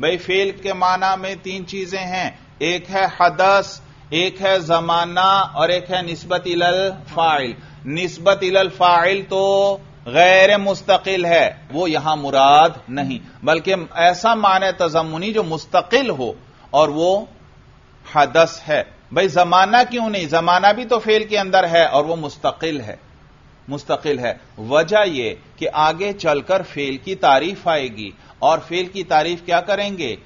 भाई, फेल के माना में तीन चीज़ें हैं। एक है हदस एक है जमाना और एक है नस्बत इलल फ़ाइल। नस्बत इलल फ़ाइल तो गैर मुस्तकिल है, वो यहाँ मुराद नहीं। बल्कि ऐसा माने तजमुनी जो मुस्तकिल हो और वो हदस है। भाई जमाना क्यों नहीं? जमाना भी तो फेल के अंदर है और वो मुस्तकिल है। मुस्तकिल है। वजह यह कि आगे चलकर फेल की तारीफ़ आएगी और फेल की तारीफ़ क्या करेंगे?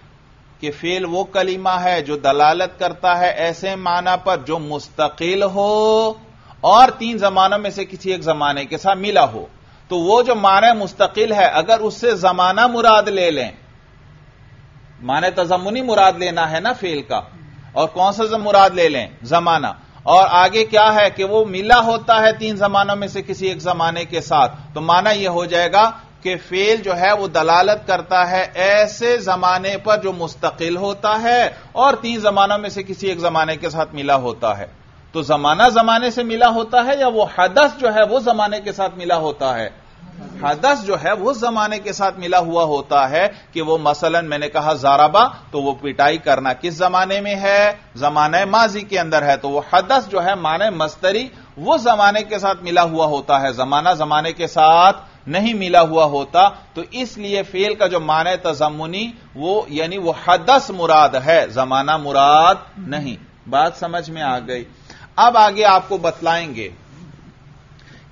कि फेल वो कलीमा है जो दलालत करता है ऐसे माना पर जो मुस्तकिल हो और तीन जमानों में से किसी एक जमाने के साथ मिला हो। तो वो जो माने मुस्तकिल है, अगर उससे जमाना मुराद ले लें, माने तजमुनी मुराद लेना है ना फेल का, और कौन सा मुराद ले लें? जमाना। और आगे क्या है कि वो मिला होता है तीन जमानों में से किसी एक जमाने के साथ तो माना यह हो जाएगा कि फेल जो है वो दलालत करता है, ऐसे जमाने पर जो मुस्तकिल होता है और तीन जमानों में से किसी एक जमाने के साथ मिला होता है। तो जमाना जमाने से मिला होता है या वो हदस जो है वो जमाने के साथ मिला होता है? हदस जो है वो जमाने के साथ मिला हुआ होता है कि वो मसलन मैंने कहा जाराबा तो वो पिटाई करना किस जमाने में है? जमाने माजी के अंदर है तो वो हदस जो है माने मस्तरी, वो जमाने के साथ मिला हुआ होता है। जमाना जमाने के साथ नहीं मिला हुआ होता तो इसलिए फेल का जो माने तजमुनी वो यानी वो हदस मुराद है, जमाना मुराद नहीं। बात समझ में आ गई। अब आगे आपको बतलाएँगे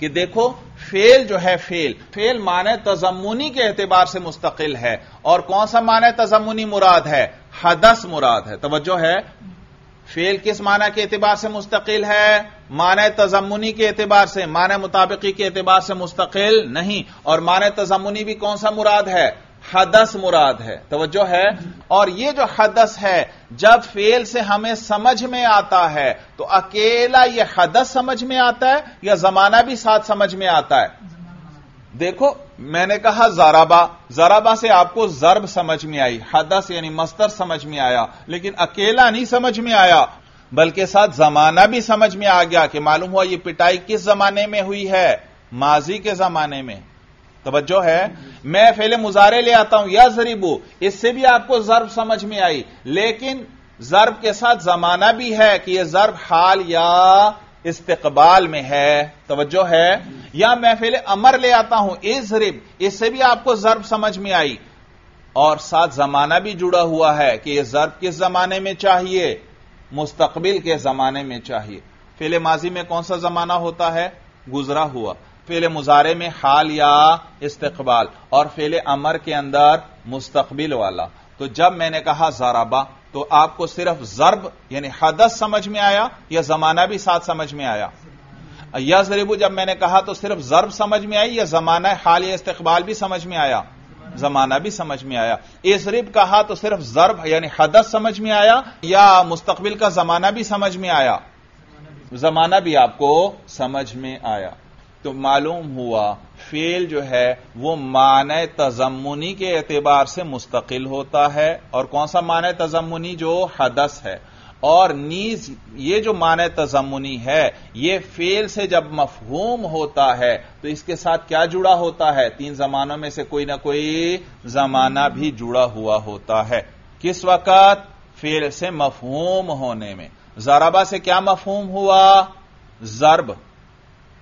कि देखो, फेल जो है फेल। फेल माने तजमुनी के एतबार से मुस्तकिल है। और कौन सा माने तजमुनी मुराद है? हदस मुराद है। तवज्जो है। फेल किस माना के एतबार से मुस्तकिल है? माने तजमुनी के एतबार से, माने मुताबिकी के एतबार से मुस्तकिल नहीं। और माने तजमुनी भी कौन सा मुराद है? हदस मुराद है। तवज्जो है? और ये जो हदस है, जब फेल से हमें समझ में आता है तो अकेला ये हदस समझ में आता है या जमाना भी साथ समझ में आता है? देखो, मैंने कहा जराबा जराबा से आपको जरब समझ में आई, हदस यानी मस्तर समझ में आया, लेकिन अकेला नहीं समझ में आया, बल्कि साथ जमाना भी समझ में आ गया कि मालूम हुआ यह पिटाई किस जमाने में हुई है, माजी के जमाने में। तवज्जो है? मैं फेले मुजारे ले आता हूँ, या जरीबू, इससे भी आपको जर्ब समझ में आई, लेकिन जर्ब के साथ जमाना भी है कि यह जर्ब हाल या इस्तकबाल में है। तवज्जो है? या मैं फेले अमर ले आता हूँ इजरिब इससे भी आपको जर्ब समझ में आई। और साथ जमाना भी जुड़ा हुआ है कि यह जर्ब किस जमाने में चाहिए, मुस्तकबिल के जमाने में चाहिए। फेले माजी में कौन सा जमाना होता है? गुजरा हुआ। फेले मुजारे में हाल या इस्तकबाल। और फेले अमर के अंदर मुस्तकबिल वाला। तो जब मैंने कहा जराबा तो आपको सिर्फ़ जरब, यानी हदस समझ में आया या जमाना भी साथ समझ में आया? या जरीबू जब मैंने कहा तो सिर्फ़ जरब समझ में आई या जमाना हाल या इस्तकबाल भी समझ में आया? जमाना भी समझ में आया। इसरिब कहा तो सिर्फ़ जरब, यानी हदस समझ में आया या मुस्तकबिल का जमाना भी समझ में आया? जमाना भी आपको समझ में आया। तो मालूम हुआ, फेल जो है, वो मान तजमुनी के एतबार से मुस्तकिल होता है। और कौन सा मान तजमुनी जो हदस है? और नीज, ये जो माने तजमुनी है, ये फेल से जब मफहूम होता है तो इसके साथ क्या जुड़ा होता है? तीन जमानों में से कोई ना कोई जमाना भी जुड़ा हुआ होता है। किस वक्त? फेल से मफहूम होने में। जराबा से क्या मफहूम हुआ? जरब।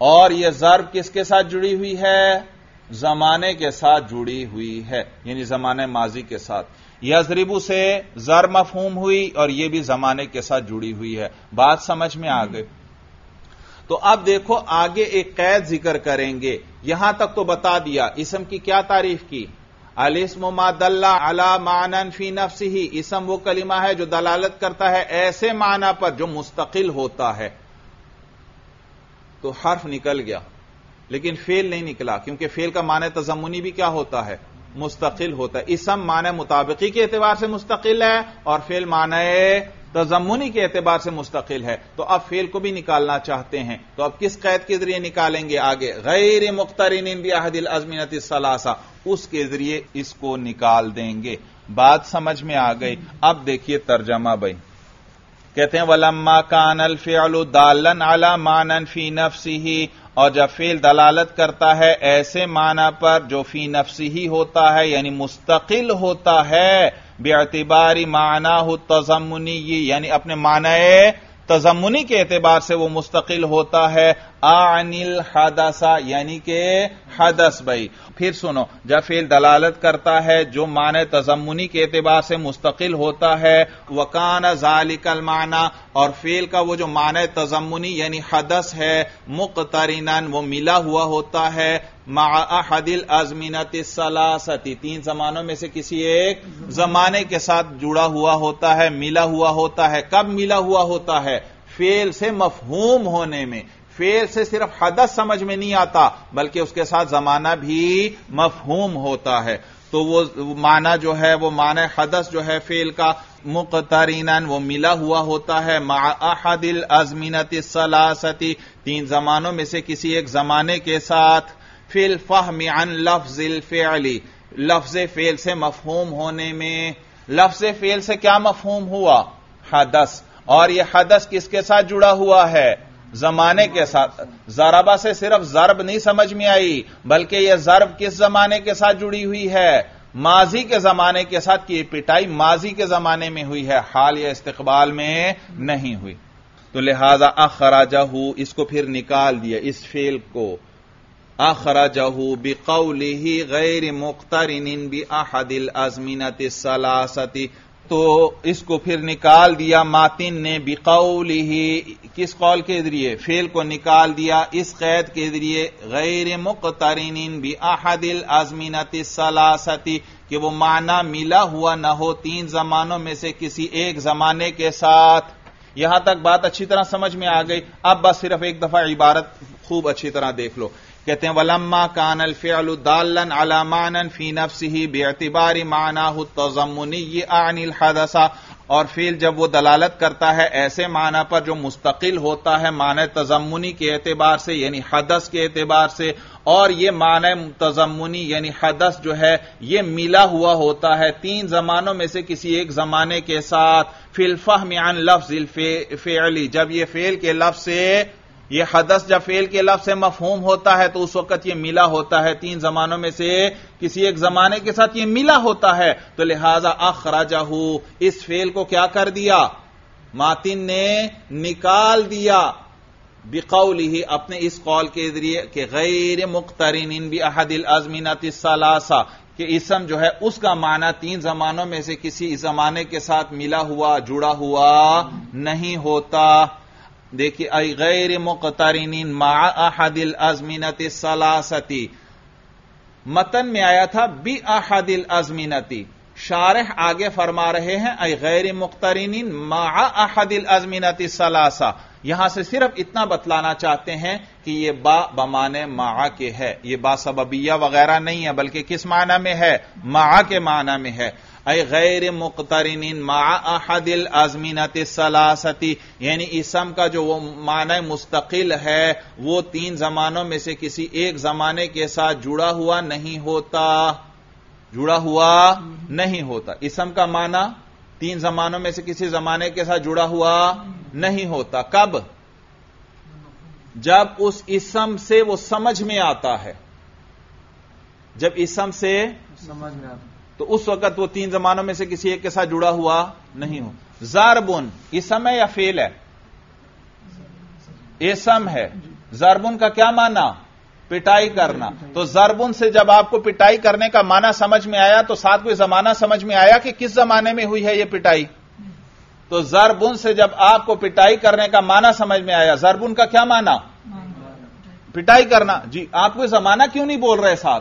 और यह जर्ब किसके साथ जुड़ी हुई है? जमाने के साथ जुड़ी हुई है, यानी जमाने माजी के साथ। यजरिबू से जर मफहूम हुई और यह भी जमाने के साथ जुड़ी हुई है। बात समझ में आ गई। तो अब देखो, आगे एक कैद ज़िक्र करेंगे। यहाँ तक तो बता दिया, इसम की क्या तारीफ़ की? अलिस्म मादल्ला अला मानन फ़ी नफ्सी ही इसम वो कलिमा है जो दलालत करता है, ऐसे माना पर जो मुस्तकिल होता है। तो हर्फ निकल गया, लेकिन फेल नहीं निकला, क्योंकि फेल का माने तजमुनी भी क्या होता है? मुस्तकिल होता है। इसम माने मुताबिकी के एतबार से मुस्तकिल है और फेल माने तजमुनी के एतबार से मुस्तकिल है। तो अब फेल को भी निकालना चाहते हैं। तो अब किस कैद के ज़रिए निकालेंगे आगे? गैर मुख्तरिन बियाहदिल अजमिनत सलासा। उसके ज़रिए इसको निकाल देंगे। बात समझ में आ गई। अब देखिए तर्जमा भाई। कहते हैं, वलम्मा कानल फ़ियलु दालन अला मानन फ़ी नफसी ही और जब फेल दलालत करता है, ऐसे माना पर जो फ़ी नफसी ही होता है, यानी मुस्तकिल होता है, बेअतबारी माना हो तजमुनी यानी अपने मानए तजमुनी के एतबार से वो मुस्तकिल होता है। अनिल हदसा यानी के हदस भाई। फिर सुनो, जब फेल दलालत करता है, जो माने तजमुनी के एतबार से मुस्तकिल होता है, वकान जालिकल माना, और फेल का वो जो माने तजमुनी यानी हदस है, मुकतरिनन, वो मिला हुआ होता है माहदिल अजमीनत सलासती। तीन जमानों में से किसी एक जमाने के साथ जुड़ा हुआ होता है, मिला हुआ होता है। कब मिला हुआ होता है? फेल से मफहूम होने में। फेल से सिर्फ़ हदस समझ में नहीं आता, बल्कि उसके साथ जमाना भी मफहूम होता है। तो वो माना जो है, वो माना हदस जो है फेल का मुकतरीन वो मिला हुआ होता है। माहदिल अजमीनत सलासती, तीन जमानों में से किसी एक जमाने के साथ, फिल फहमी अन लफ्जिल फेली लफ्ज फेल से मफहूम होने में। लफ्ज फेल से क्या मफहूम हुआ? हदस। और यह हदस किसके साथ जुड़ा हुआ है? जमाने के साथ। जरबा से सिर्फ़ जरब नहीं समझ में आई, बल्कि यह जरब किस जमाने के साथ जुड़ी हुई है? माजी के जमाने के साथ की पिटाई माजी के जमाने में हुई है। हाल या इस्तकबाल में नहीं हुई। तो लिहाजा अखराजहू, इसको फिर निकाल दिया, इस फेल को। अखराजहू बिकौली ही गैर मुख्तरिन बी अहदिल अजमीनत सलासती। तो इसको फिर निकाल दिया मातिन ने बिकौल ही किस कौल के ज़रिए? फेल को निकाल दिया इस कैद के ज़रिए, गैर मुकतरिन भी आहदिल आजमीनत सलासती, कि वो माना मिला हुआ न हो तीन जमानों में से किसी एक जमाने के साथ। यहाँ तक बात अच्छी तरह समझ में आ गई। अब बस सिर्फ़ एक दफ़ा इबारत खूब अच्छी तरह देख लो। कहते हैं, वलम्मा कान फ़ियल दालन अलामान फ़ी नफ्सी बेतबारी माना तजमुनी अनिल हदसा। और फिर जब वो दलालत करता है, ऐसे माना पर जो मुस्तकिल होता है, मान तजमुनी के एतबार से, यानी हदस के एतबार से, और ये मान तजमुनी यानी हदस जो है, ये मिला हुआ होता है, तीन जमानों में से किसी एक जमाने के साथ। फिलफह मियान लफ्ज फेली जब ये फेल के लफ्ज से ये हदस जब फेल के लफ्ज से मफहूम होता है तो उस वक्त ये मिला होता है। तीन जमानों में से किसी एक जमाने के साथ ये मिला होता है। तो लिहाजा अखराजाहू, इस फेल को क्या कर दिया? मातिन ने निकाल दिया। बिकौल ही अपने इस कौल के ज़रिए कि गैर मुख्तरिन भी अहदिल अजमीनत सलासा, कि इसम जो है, उसका माना तीन जमानों में से किसी जमाने के साथ मिला हुआ, जुड़ा हुआ नहीं होता। देखिए अ गैर मुकतरिन माहदिल अजमीनत सलासती। मतन में आया था, बी अहदिल अजमीनती। शारह आगे फरमा रहे हैं अ गैर मुख्तरिन मा अहदिल अजमीनती सलासा। यहाँ से सिर्फ़ इतना बतलाना चाहते हैं कि यह बा बमाने मा के है। यह बा सबबिया वगैरह नहीं है, बल्कि किस माना में है? मा के माना में है। अय गैर मुख्तरिन माहदिल आजमीनत सलासती यानी इसम का जो वो माना मुस्तकिल है वो तीन जमानों में से किसी एक जमाने के साथ जुड़ा हुआ नहीं होता जुड़ा हुआ नहीं होता इसम का माना तीन जमानों में से किसी जमाने के साथ जुड़ा हुआ नहीं होता कब जब उस इसम से वो समझ में आता है जब इसम से समझ में आता तो उस वक्त वो तीन जमानों में से किसी एक के साथ जुड़ा हुआ नहीं हो। जारबुन इसम है या फेल है? एसम है। जारबुन का क्या माना? पिटाई करना। तो जरबुन से जब आपको पिटाई करने का माना समझ में आया तो साथ कोई जमाना समझ में आया कि किस जमाने में हुई है यह पिटाई? तो जरबुन से जब आपको पिटाई करने का माना समझ में आया जरबुन का क्या माना? पिटाई करना। जी आप कोई जमाना क्यों नहीं बोल रहे साथ?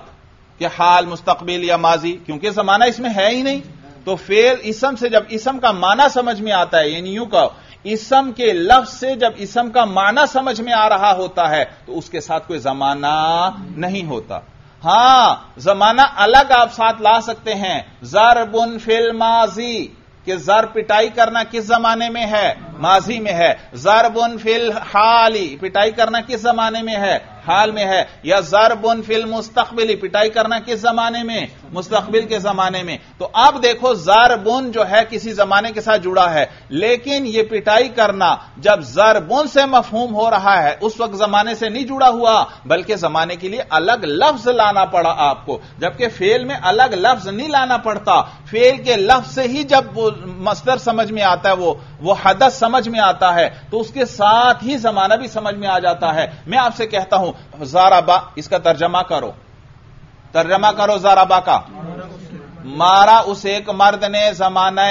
कि हाल, मुस्तकबिल या माजी, क्योंकि जमाना इसमें है ही नहीं। तो फेल इसम से जब इसम का माना समझ में आता है, यानी यूँ कहो, इसम के लफ्ज से जब इसम का माना समझ में आ रहा होता है तो उसके साथ कोई जमाना नहीं होता। हाँ, जमाना अलग आप साथ ला सकते हैं। जरबुन फिल माजी, कि जर पिटाई करना किस जमाने में है? माजी में है। जरबुन फिल हाली, पिटाई करना किस जमाने में है? हाल में है। या जरबुन फिल मुस्तकबिल, पिटाई करना किस जमाने में? मुस्तकबिल के जमाने में। तो अब देखो, जरबुन जो है, किसी जमाने के साथ जुड़ा है। लेकिन यह पिटाई करना जब जरबुन से मफहूम हो रहा है, उस वक्त जमाने से नहीं जुड़ा हुआ, बल्कि जमाने के लिए अलग लफ्ज लाना पड़ा आपको। जबकि फेल में अलग लफ्ज नहीं लाना पड़ता। फेल के लफ्ज से ही जब मस्तर समझ में आता है, वो वो हदस समझ में आता है तो उसके साथ ही जमाना भी समझ में आ जाता है। मैं आपसे कहता हूँ जाराबा, इसका तर्जमा करो। तर्जमा करो जाराबा का। मारा उस एक मर्द ने जमाना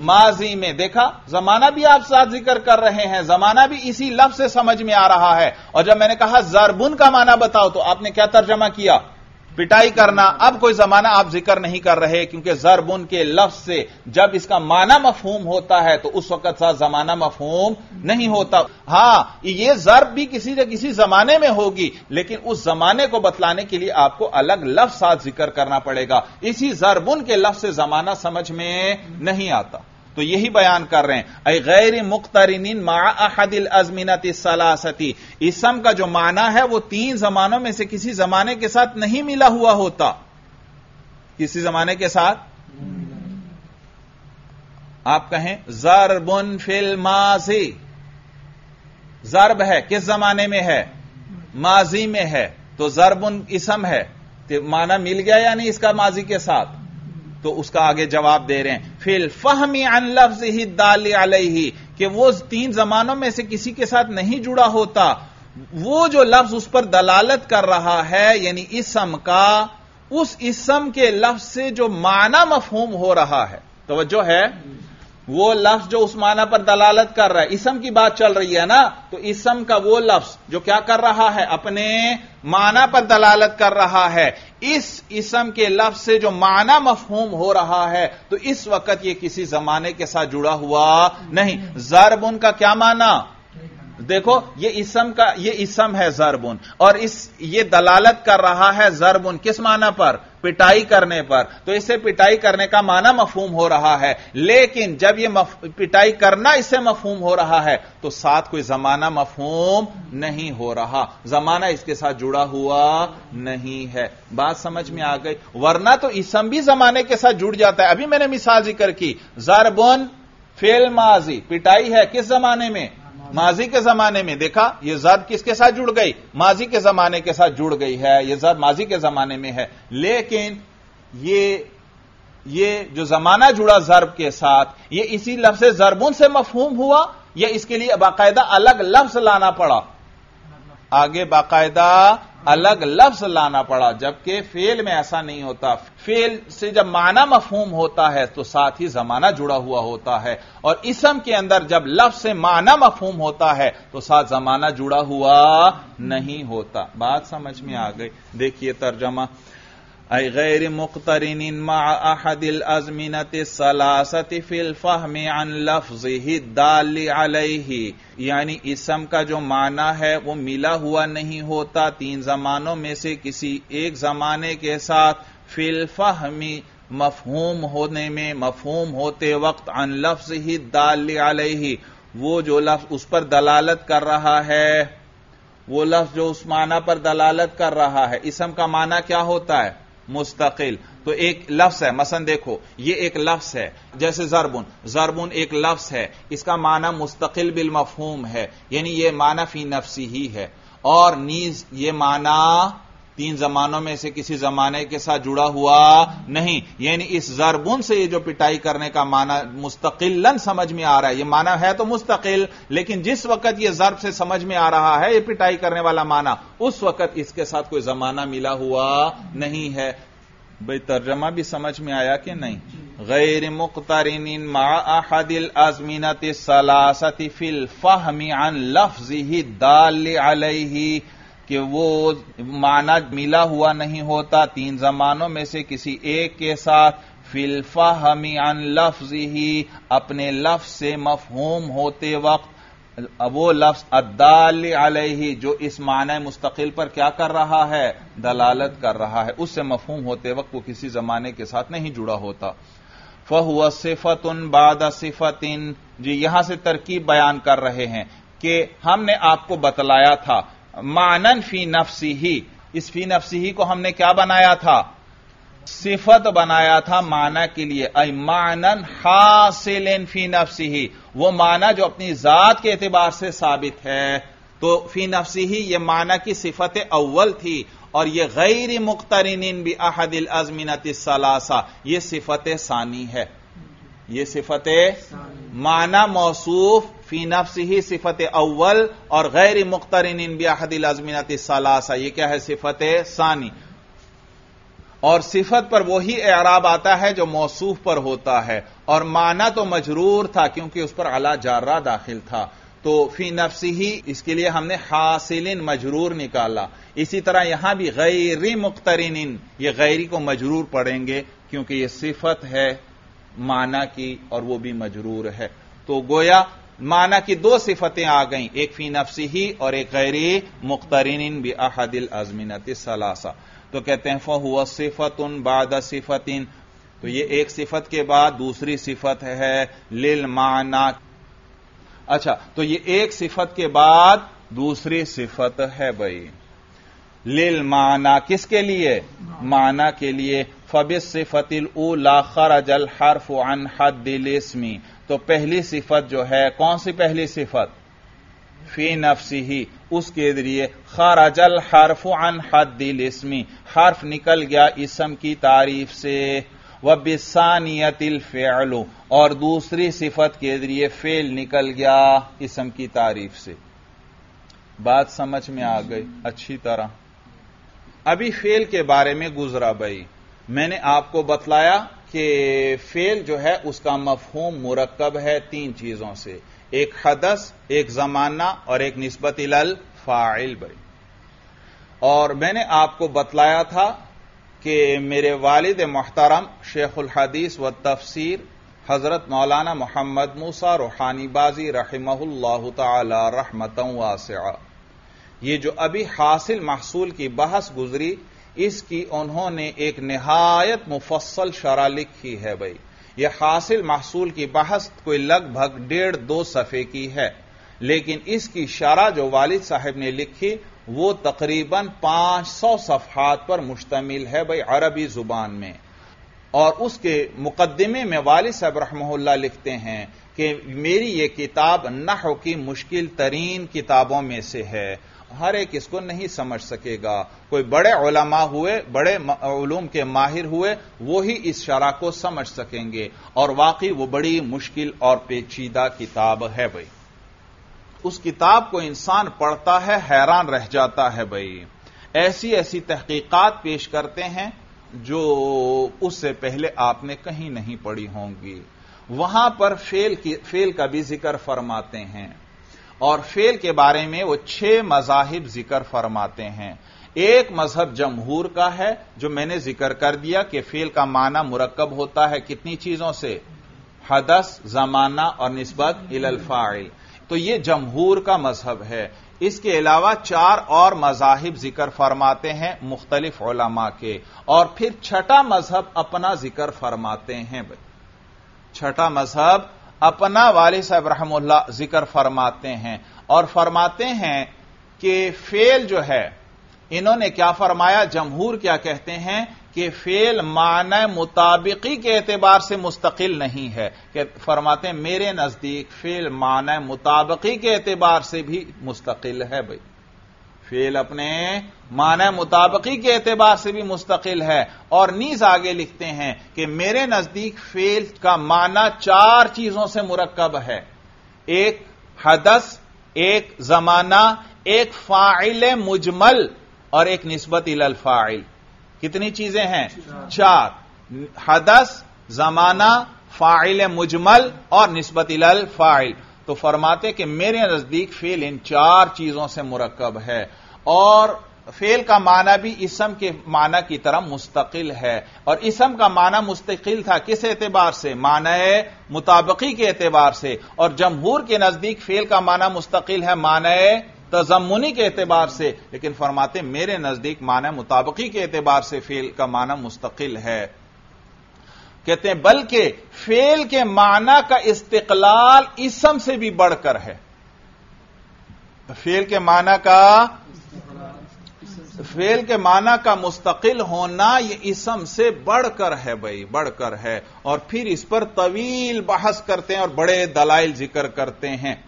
माजी में। देखा, जमाना भी आप साथ ज़िक्र कर रहे हैं, जमाना भी इसी लफ्ज से समझ में आ रहा है। और जब मैंने कहा, जरबुन का माना बताओ तो आपने क्या तर्जमा किया? पिटाई करना, अब कोई जमाना आप ज़िक्र नहीं कर रहे, क्योंकि जरबुन के लफ्ज से जब इसका माना मफहूम होता है तो उस वक्त सा जमाना मफहूम नहीं होता। हाँ, ये जरब भी किसी न किसी जमाने में होगी, लेकिन उस जमाने को बतलाने के लिए आपको अलग लफ्ज साथ ज़िक्र करना पड़ेगा। इसी जरबुन के लफ्ज से जमाना समझ में नहीं आता। तो यही बयान कर रहे हैं। गैर मुख्तरिन माहदिल अजमिनत सलासती। इसम का जो माना है, वो तीन जमानों में से किसी जमाने के साथ नहीं मिला हुआ होता। किसी जमाने के साथ? आप कहें, जरबुन फिल माजी। जरब है, किस जमाने में है? माजी में है। तो जरबुन इसम है। तो माना मिल गया या नहीं इसका माजी के साथ? तो उसका आगे जवाब दे रहे हैं। फिल फहमी अन लफ्ज ही दाल अलही, कि वो तीन जमानों में से किसी के साथ नहीं जुड़ा होता। वो जो लफ्ज उस पर दलालत कर रहा है, यानी इसम का, उस इसम के लफ्ज से जो माना मफहूम हो रहा है। तो है? वो लफ्ज जो उस माना पर दलालत कर रहा है, इसम की बात चल रही है ना तो इसम का वो लफ्ज जो क्या कर रहा है, अपने माना पर दलालत कर रहा है। इस इसम के लफ्ज से जो माना मफहूम हो रहा है तो इस वक्त ये किसी जमाने के साथ जुड़ा हुआ नहीं। जरब उनका क्या माना? देखो, ये इसम का, ये इसम है जरबुन। और इस, ये दलालत कर रहा है जरबुन किस माना पर? पिटाई करने पर। तो इसे पिटाई करने का माना मफहूम हो रहा है। लेकिन जब ये पिटाई करना इससे मफहूम हो रहा है तो साथ कोई जमाना मफहूम नहीं हो रहा। जमाना इसके साथ जुड़ा हुआ नहीं है। बात समझ में आ गई? वरना तो इसम भी जमाने के साथ जुड़ जाता है। अभी मैंने मिसाल ज़िक्र की। जरबुन, फेल माजी, पिटाई है किस जमाने में? माजी के जमाने में देखा यह जर्ब किसके साथ जुड़ गई? माजी के जमाने के साथ जुड़ गई है यह जर्ब माजी के जमाने में है। लेकिन ये ये जो जमाना जुड़ा जर्ब के साथ, ये इसी लफ्ज जरबुन से मफहूम हुआ, या इसके लिए बाकायदा अलग लफ्ज लाना पड़ा? आगे बाकायदा अलग लफ्ज लाना पड़ा, जबकि फेल में ऐसा नहीं होता। फेल से जब माना मफहूम होता है तो साथ ही जमाना जुड़ा हुआ होता है। और इसम के अंदर जब लफ्ज से माना मफहूम होता है तो साथ जमाना जुड़ा हुआ नहीं होता। बात समझ में आ गई? देखिए तर्जमा। गैर मुख्तरिन माहदिल अजमिनत सलासत फिल फहम अन लफ्ज ही दाल अलही यानी इसम का जो माना है वो मिला हुआ नहीं होता तीन जमानों में से किसी एक जमाने के साथ फिल फहमी मफहूम होने में मफहूम होते वक्त अन लफ्ज ही दाल अलही वो जो लफ्ज उस पर दलालत कर रहा है वो लफ्ज जो उस माना पर दलालत कर रहा है इसम का माना क्या होता है मुस्तकिल। तो एक लफ्स है मसन देखो, ये एक लफ्स है, जैसे जरबुन। जरबुन एक लफ्स है, इसका माना मुस्तकिल बिल मफहूम है, यानी यह माना फ़ी नफसी ही है, और नीज, ये माना तीन जमानों में से किसी जमाने के साथ जुड़ा हुआ नहीं। यानी इस जरबुन से ये जो पिटाई करने का माना मुस्तकिलन समझ में आ रहा है। ये माना है तो मुस्तकिल, लेकिन जिस वक्त ये जरब से समझ में आ रहा है, ये पिटाई करने वाला माना, उस वक्त इसके साथ कोई जमाना मिला हुआ नहीं है। भाई, तर्जमा भी समझ में आया कि नहीं? गैर मुख्तरिन माहदिल अजमीनत सलासती फिल फहमी अन लफ्ज ही दाल अलही कि वो माना मिला हुआ नहीं होता। तीन जमानों में से किसी एक के साथ फिल्फा हमी अन लफ्ज ही अपने लफ्ज से मफहूम होते वक्त, वो लफ्ज अद्दाल अलही, जो इस माना मुस्तकिल पर क्या कर रहा है? दलालत कर रहा है। उससे मफहूम होते वक्त वो किसी जमाने के साथ नहीं जुड़ा होता। फहुआ सिफतुन बाद सिफतिन, जी, यहाँ से तरकीब बयान कर रहे हैं कि हमने आपको बतलाया था मानन फ़ी नफसी ही। इस फ़ी नफसी ही को हमने क्या बनाया था? सिफत बनाया था माना के लिए। अय मानन हासिल फ़ी नफसी ही। वो माना जो अपनी जात के एतबार से साबित है। तो फ़ी नफसी ही ये माना की सिफत अव्वल थी। और यह गैर मुख्तरिन भी अहदिल अजमिनत सलासा। ये सिफत सानी है। ये सिफत माना मौसूफ फ़ी नफ्स ही सिफत अव्वल और गैर मुख्तरिन भी अहदिल अजमिनत सलासा। ये क्या है सिफत सानी? और सिफत पर वही एराब आता है जो मौसूफ पर होता है। और माना तो मजरूर था, क्योंकि उस पर अला जार्रा दाखिल था। तो फ़ी नफसी ही इसके लिए हमने हासिलिन मजरूर निकाला। इसी तरह यहाँ भी गैरी मुख्तरिन ये गैरी को मजरूर पढ़ेंगे, क्योंकि ये सिफत है माना की और वो भी मजरूर है। तो गोया माना की दो सिफतें आ गईं, एक फ़ी नफसी ही और एक गैरी मुख्तरिन भी अहदिल अजमिनत सलासा। तो कहते हैं फहुआ सिफत उन बाद सिफतिन। तो ये एक सिफत के बाद दूसरी सिफत है, लिल माना। अच्छा तो ये एक सिफत के बाद दूसरी सिफत है भाई। लिल माना किसके लिए? माना के लिए। फबिस सिफतिल उला खरजल हर्फ अन हद दिल तो पहली सिफत जो है, कौन सी पहली सिफत? फ़ी नफसी ही, उसके ज़रिए, खरजल हर्फ अन हद दिल इसमी, हर्फ निकल गया इसम की तारीफ़ से, व बिसानियतिल फ़ेलू, और दूसरी सिफत के ज़रिए फेल निकल गया इसम की तारीफ़ से। बात समझ में आ गई, अच्छी तरह। अभी फेल के बारे में गुजरा भाई, मैंने आपको बतलाया कि फेल जो है, उसका मफहूम मुरक्कब है तीन चीज़ों से। एक हदस एक जमाना और एक नस्बत इलल फ़ाइल भाई और मैंने आपको बतलाया था कि मेरे वालिद मोहतरम, शेखुल हदीस व तफसीर, हज़रत मौलाना मोहम्मद मूसा रूहानी बाजी रहमल्ला तहमत वासिया ये जो अभी हासिल महसूल की बहस गुजरी इसकी उन्होंने एक नहायत मुफसल शरा लिखी है भाई। यह हासिल महसूल की बहस कोई लगभग डेढ़ दो सफ़े की है। लेकिन इसकी शरा जो वालिद साहब ने लिखी, वो तकरीबन 500 सफहात पर मुश्तमिल है भाई अरबी ज़ुबान में। और उसके मुकदमे में वालिद साहब रहमल्ला लिखते हैं कि मेरी ये किताब नह की मुश्किल तरीन किताबों में से है। हर एक इसको नहीं समझ सकेगा। कोई बड़े उलमा हुए, बड़े उलूम के माहिर हुए, वो ही इस शरा को समझ सकेंगे। और वाकई वो बड़ी मुश्किल और पेचीदा किताब है भाई। उस किताब को इंसान पढ़ता है, हैरान रह जाता है भाई। ऐसी ऐसी तहकीकात पेश करते हैं, जो उससे पहले आपने कहीं नहीं पढ़ी होंगी। वहाँ पर फेल की, फेल का भी ज़िक्र फरमाते हैं। और फेल के बारे में वो छह मजाहिब ज़िक्र फरमाते हैं। एक मज़हब जमहूर का है, जो मैंने ज़िक्र कर दिया कि फेल का माना मुरक्कब होता है कितनी चीज़ों से? हदस, जमाना और नस्बत इलफाइल तो ये जमहूर का मज़हब है। इसके अलावा चार और मजाहिब ज़िक्र फरमाते हैं मुख्तलिफ़ ओलमा के। और फिर छठा मज़हब अपना ज़िक्र फरमाते हैं। छठा मज़हब अपना वाले साहब रहमुल्ला ज़िक्र फरमाते हैं और फरमाते हैं कि फेल जो है, इन्होंने क्या फरमाया? जमहूर क्या कहते हैं कि फेल मान मुताबिकी के एतबार से मुस्तकिल नहीं है। कि फरमाते हैं, मेरे नज़दीक फेल मान मुताबिकी के एतबार से भी मुस्तकिल है भाई। फेल अपने मान मुताबकी के एतबार से भी मुस्तकिल है। और नीज आगे लिखते हैं कि मेरे नज़दीक फेल का माना चार चीज़ों से मुरक्कब है। एक हदस, एक जमाना, एक फ़ाइल मुजमल और एक नस्बत इल फ़ाइल। कितनी चीज़ें हैं? चार। हदस, जमाना, फ़ाइल मुजमल और नस्बत इल फ़ाइल। तो फरमाते कि मेरे नज़दीक फेल इन चार चीज़ों से मुरक्कब है और फेल का माना भी इसम के माना की तरह मुस्तकिल है। और इसम का माना मुस्तकिल था किस एतबार से? माना मुताबकी के एतबार से। और जमहूर के नज़दीक फेल का माना मुस्तकिल है, माना तजमुनी के एतबार से। लेकिन फरमाते मेरे नज़दीक माना मुताबकी के एतबार से फेल का माना मुस्तकिल है। कहते हैं, बल्कि फेल के माना का इस्तकलाल इसम से भी बढ़कर है। फेल के माना का, फेल के माना का मुस्तकिल होना यह इसम से बढ़कर है भाई, बढ़कर है। और फिर इस पर तवील बहस करते हैं और बड़े दलाइल ज़िक्र करते हैं।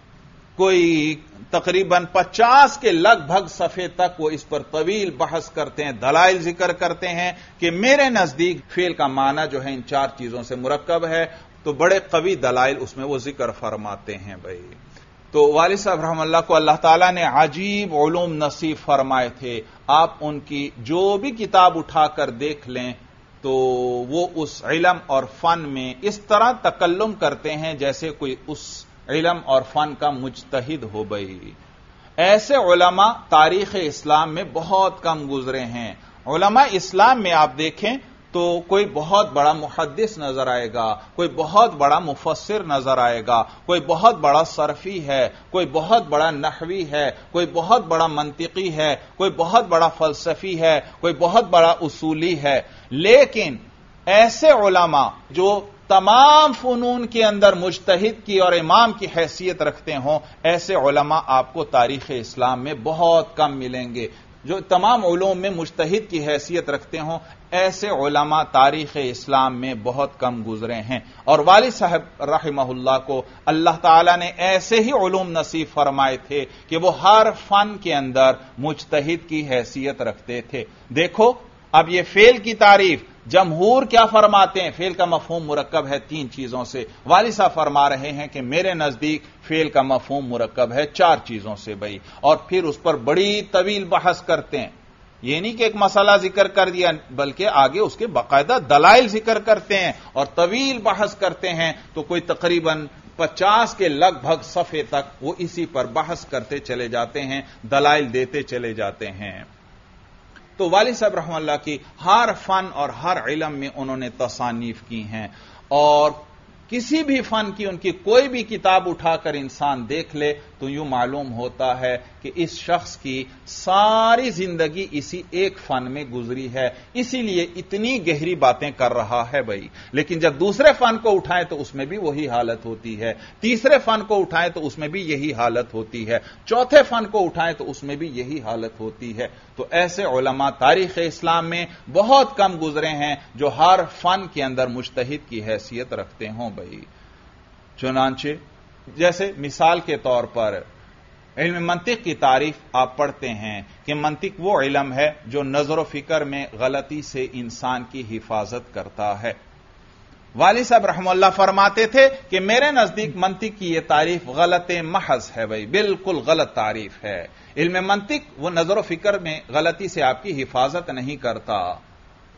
कोई तकरीबन 50 के लगभग सफे तक वो इस पर तवील बहस करते हैं, दलाइल ज़िक्र करते हैं कि मेरे नज़दीक फेल का माना जो है इन चार चीज़ों से मुरक्कब है। तो बड़े कवि दलाइल उसमें वो ज़िक्र फरमाते हैं भाई। तो वालिद साहब रहमल्ला को अल्लाह ताला ने अजीब ओलूम नसीब फरमाए थे। आप उनकी जो भी किताब उठाकर देख लें तो वो उस इलम और फन में इस तरह तकल्लुम करते हैं जैसे कोई उस इलम और फन का मुजतहिद हो गई। ऐसे उलमा तारीख इस्लाम में बहुत कम गुजरे हैं। उलमा इस्लाम में आप देखें तो कोई बहुत बड़ा मुहदस नज़र आएगा, कोई बहुत बड़ा मुफसर नज़र आएगा, कोई बहुत बड़ा सरफी है, कोई बहुत बड़ा नहवी है, कोई बहुत बड़ा मंतिकी है, कोई बहुत बड़ा फलसफी है, कोई बहुत बड़ा उसूली है। लेकिन ऐसे उलमा जो तमाम फनून के अंदर मुजतहिद की और इमाम की हैसियत रखते हों, ऐसे उलमा आपको तारीख इस्लाम में बहुत कम मिलेंगे। जो तमाम उलूम में मुश्तहिद की हैसियत रखते हों, ऐसे उलमा तारीख इस्लाम में बहुत कम गुजरे हैं। और वालिद साहब रहमहुल्लाह को अल्लाह ताला ने ऐसे ही उलूम नसीब फरमाए थे कि वो हर फन के अंदर मुजतहिद की हैसियत रखते थे। देखो, अब ये फेल की तारीफ़ जमहूर क्या फरमाते हैं? फेल का मफहूम मुरक्कब है तीन चीज़ों से। वाली साहब फरमा रहे हैं कि मेरे नज़दीक फेल का मफहूम मुरक्कब है, चार चीज़ों से भाई। और फिर उस पर बड़ी तवील बहस करते हैं। ये नहीं कि एक मसला ज़िक्र कर दिया, बल्कि आगे उसके बाकायदा दलाइल ज़िक्र करते हैं और तवील बहस करते हैं। तो कोई तकरीबन पचास के लगभग सफे तक वो इसी पर बहस करते चले जाते हैं, दलाइल देते चले जाते हैं। तो वाली साहब रहमल्ला की, हर फन और हर इलम में उन्होंने तसानीफ की हैं और किसी भी फन की उनकी कोई भी किताब उठाकर इंसान देख ले तो यूँ मालूम होता है कि इस शख्स की सारी ज़िंदगी इसी एक फन में गुजरी है। इसीलिए इतनी गहरी बातें कर रहा है भाई। लेकिन जब दूसरे फन को उठाएँ तो उसमें भी वही हालत होती है। तीसरे फन को उठाएँ तो उसमें भी यही हालत होती है। चौथे फन को उठाएँ तो उसमें भी यही हालत होती है। तो ऐसे उलमा तारीख इस्लाम में बहुत कम गुजरे हैं जो हर फन के अंदर मुश्तहिद की हैसियत रखते हों भाई। चुनाचे, जैसे मिसाल के तौर पर इल्म मंतिक की तारीफ़ आप पढ़ते हैं कि मंतिक वो इलम है जो नज़र फ़िक्र में गलती से इंसान की हिफाजत करता है। वाली साहब रहमल्ला फरमाते थे कि मेरे नज़दीक मंतिक की यह तारीफ़ गलत महज है भाई, बिल्कुल गलत तारीफ़ है। इल्म मंतिक वो नज़र फ़िक्र में गलती से आपकी हिफाजत नहीं करता।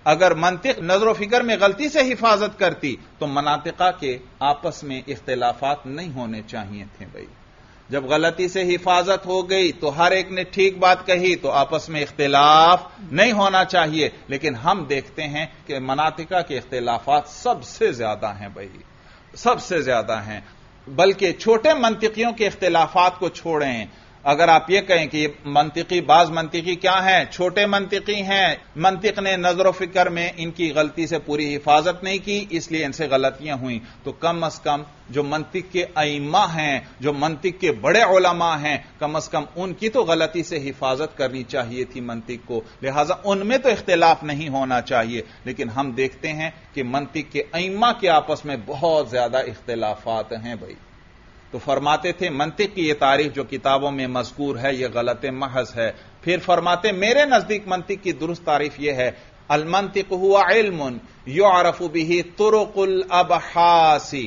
अगर मंतिक नज़र फ़िक्र में गलती से हिफाजत करती तो मनातिका के आपस में इख्तलाफात नहीं होने चाहिए थे भाई। जब गलती से हिफाजत हो गई तो हर एक ने ठीक बात कही तो आपस में इख्तलाफ नहीं होना चाहिए। लेकिन हम देखते हैं कि मनातिका के इख्तलाफात सबसे ज़्यादा हैं भाई। सबसे ज़्यादा हैं। बल्कि छोटे मंतिकियों के इख्तलाफात को छोड़ें। अगर आप ये कहें कि मंतिकी, बाज मंतिकी क्या है? छोटे मंतिकी हैं। मंतिक ने नज़र फ़िक्र में इनकी गलती से पूरी हिफाजत नहीं की, इसलिए इनसे गलतियाँ हुई। तो कम अज कम जो मंतिक के अइमा हैं, जो मंतिक के बड़े ओलमा हैं, कम अज कम उनकी तो गलती से हिफाजत करनी चाहिए थी मंतिक को। लिहाजा उनमें तो इख्तलाफ नहीं होना चाहिए। लेकिन हम देखते हैं कि मंतिक के अइमा के आपस में बहुत ज़्यादा इख्तलाफात हैं भाई। तो फरमाते थे, मंतिक की यह तारीफ़ जो किताबों में मजकूर है यह गलत महज है। फिर फरमाते, मेरे नज़दीक मंतिक की दुरुस्त तारीफ़ यह है, अलमंतिक हुआ इल्म यो आरफू बिही तुरुकुल अबहासी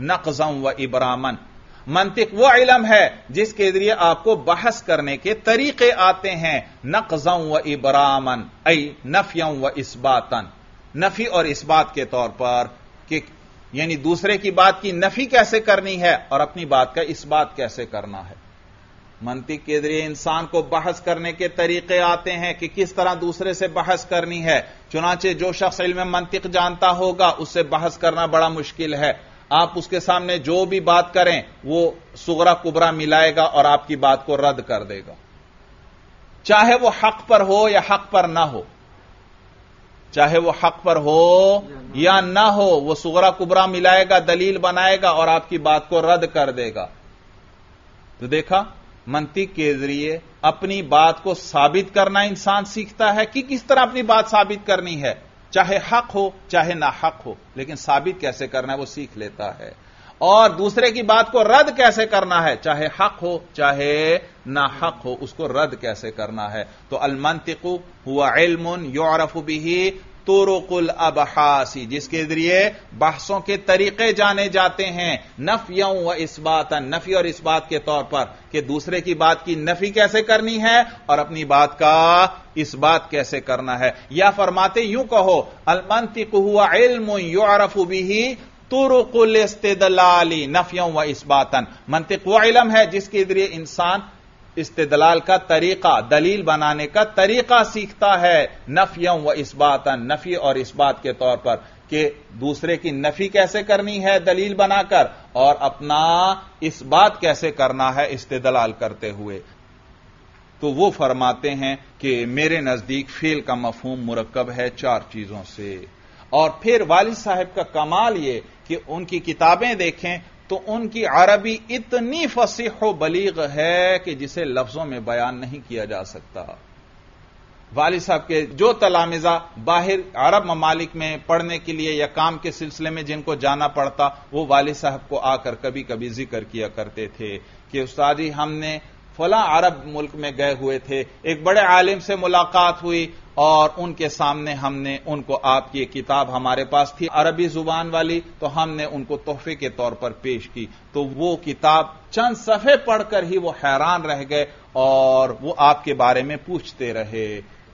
नकजम व इब्रामन। मंतिक वो इलम है जिसके ज़रिए आपको बहस करने के तरीके आते हैं नकजम व इब्रामन आई नफियम व इसबातन। नफी और इसबात के तौर पर कि यानी दूसरे की बात की नफी कैसे करनी है और अपनी बात का इस बात कैसे करना है। मंतिक के ज़रिए इंसान को बहस करने के तरीके आते हैं कि किस तरह दूसरे से बहस करनी है। चुनाचे जो शख्स इल्म मंतिक जानता होगा, उससे बहस करना बड़ा मुश्किल है। आप उसके सामने जो भी बात करें, वो सुगरा कुबरा मिलाएगा और आपकी बात को रद्द कर देगा। चाहे वो हक पर हो या हक पर ना हो। चाहे वो हक पर हो या ना हो, वो सुगरा कुबरा मिलाएगा, दलील बनाएगा और आपकी बात को रद्द कर देगा। तो देखा मंतिक के ज़रिए अपनी बात को साबित करना इंसान सीखता है कि किस तरह अपनी बात साबित करनी है। चाहे हक हो, चाहे ना हक हो, लेकिन साबित कैसे करना है वो सीख लेता है। और दूसरे की बात को रद्द कैसे करना है? चाहे हक हो, चाहे ना हक हो, उसको रद्द कैसे करना है? तो अलमंतिकु हुआ इल्मुन योरफ बिही तुरुकुल अबहासी, जिसके ज़रिए बहसों के तरीके जाने जाते हैं। नफियों व इस बात नफी और इस बात के तौर पर कि दूसरे की बात की नफी कैसे करनी है और अपनी बात का इस बात कैसे करना है। या फरमाते यूँ कहो, अलमंतिक हुआ इल्म यूरफ बिही तुरुकुल इस्तेदलाली नफियों व इस बातन मंतिक वह इलम है जिसके ज़रिए इंसान इस्तेदलाल का तरीका, दलील बनाने का तरीका सीखता है। नफियों व इस बात नफी और इस बात के तौर पर कि दूसरे की नफी कैसे करनी है दलील बनाकर और अपना इस बात कैसे करना है इस्तेदलाल करते हुए। तो वो फरमाते हैं कि मेरे नज़दीक फेल का मफहूम मुरक्कब है चार चीज़ों से। और फिर वालिद साहब का कमाल ये कि उनकी किताबें देखें तो उनकी अरबी इतनी फसीह बलीग है कि जिसे लफ्जों में बयान नहीं किया जा सकता। वाली साहब के जो तलामिजा बाहर अरब ममालिक में पढ़ने के लिए या काम के सिलसिले में जिनको जाना पड़ता, वो वाली साहब को आकर कभी कभी ज़िक्र किया करते थे कि उस्तादी हमने फला अरब मुल्क में गए हुए थे। एक बड़े आलिम से मुलाकात हुई और उनके सामने हमने, उनको आपकी किताब हमारे पास थी, अरबी ज़ुबान वाली तो हमने उनको तोहफे के तौर पर पेश की। तो वो किताब चंद सफे पढ़कर ही वो हैरान रह गए और वो आपके बारे में पूछते रहे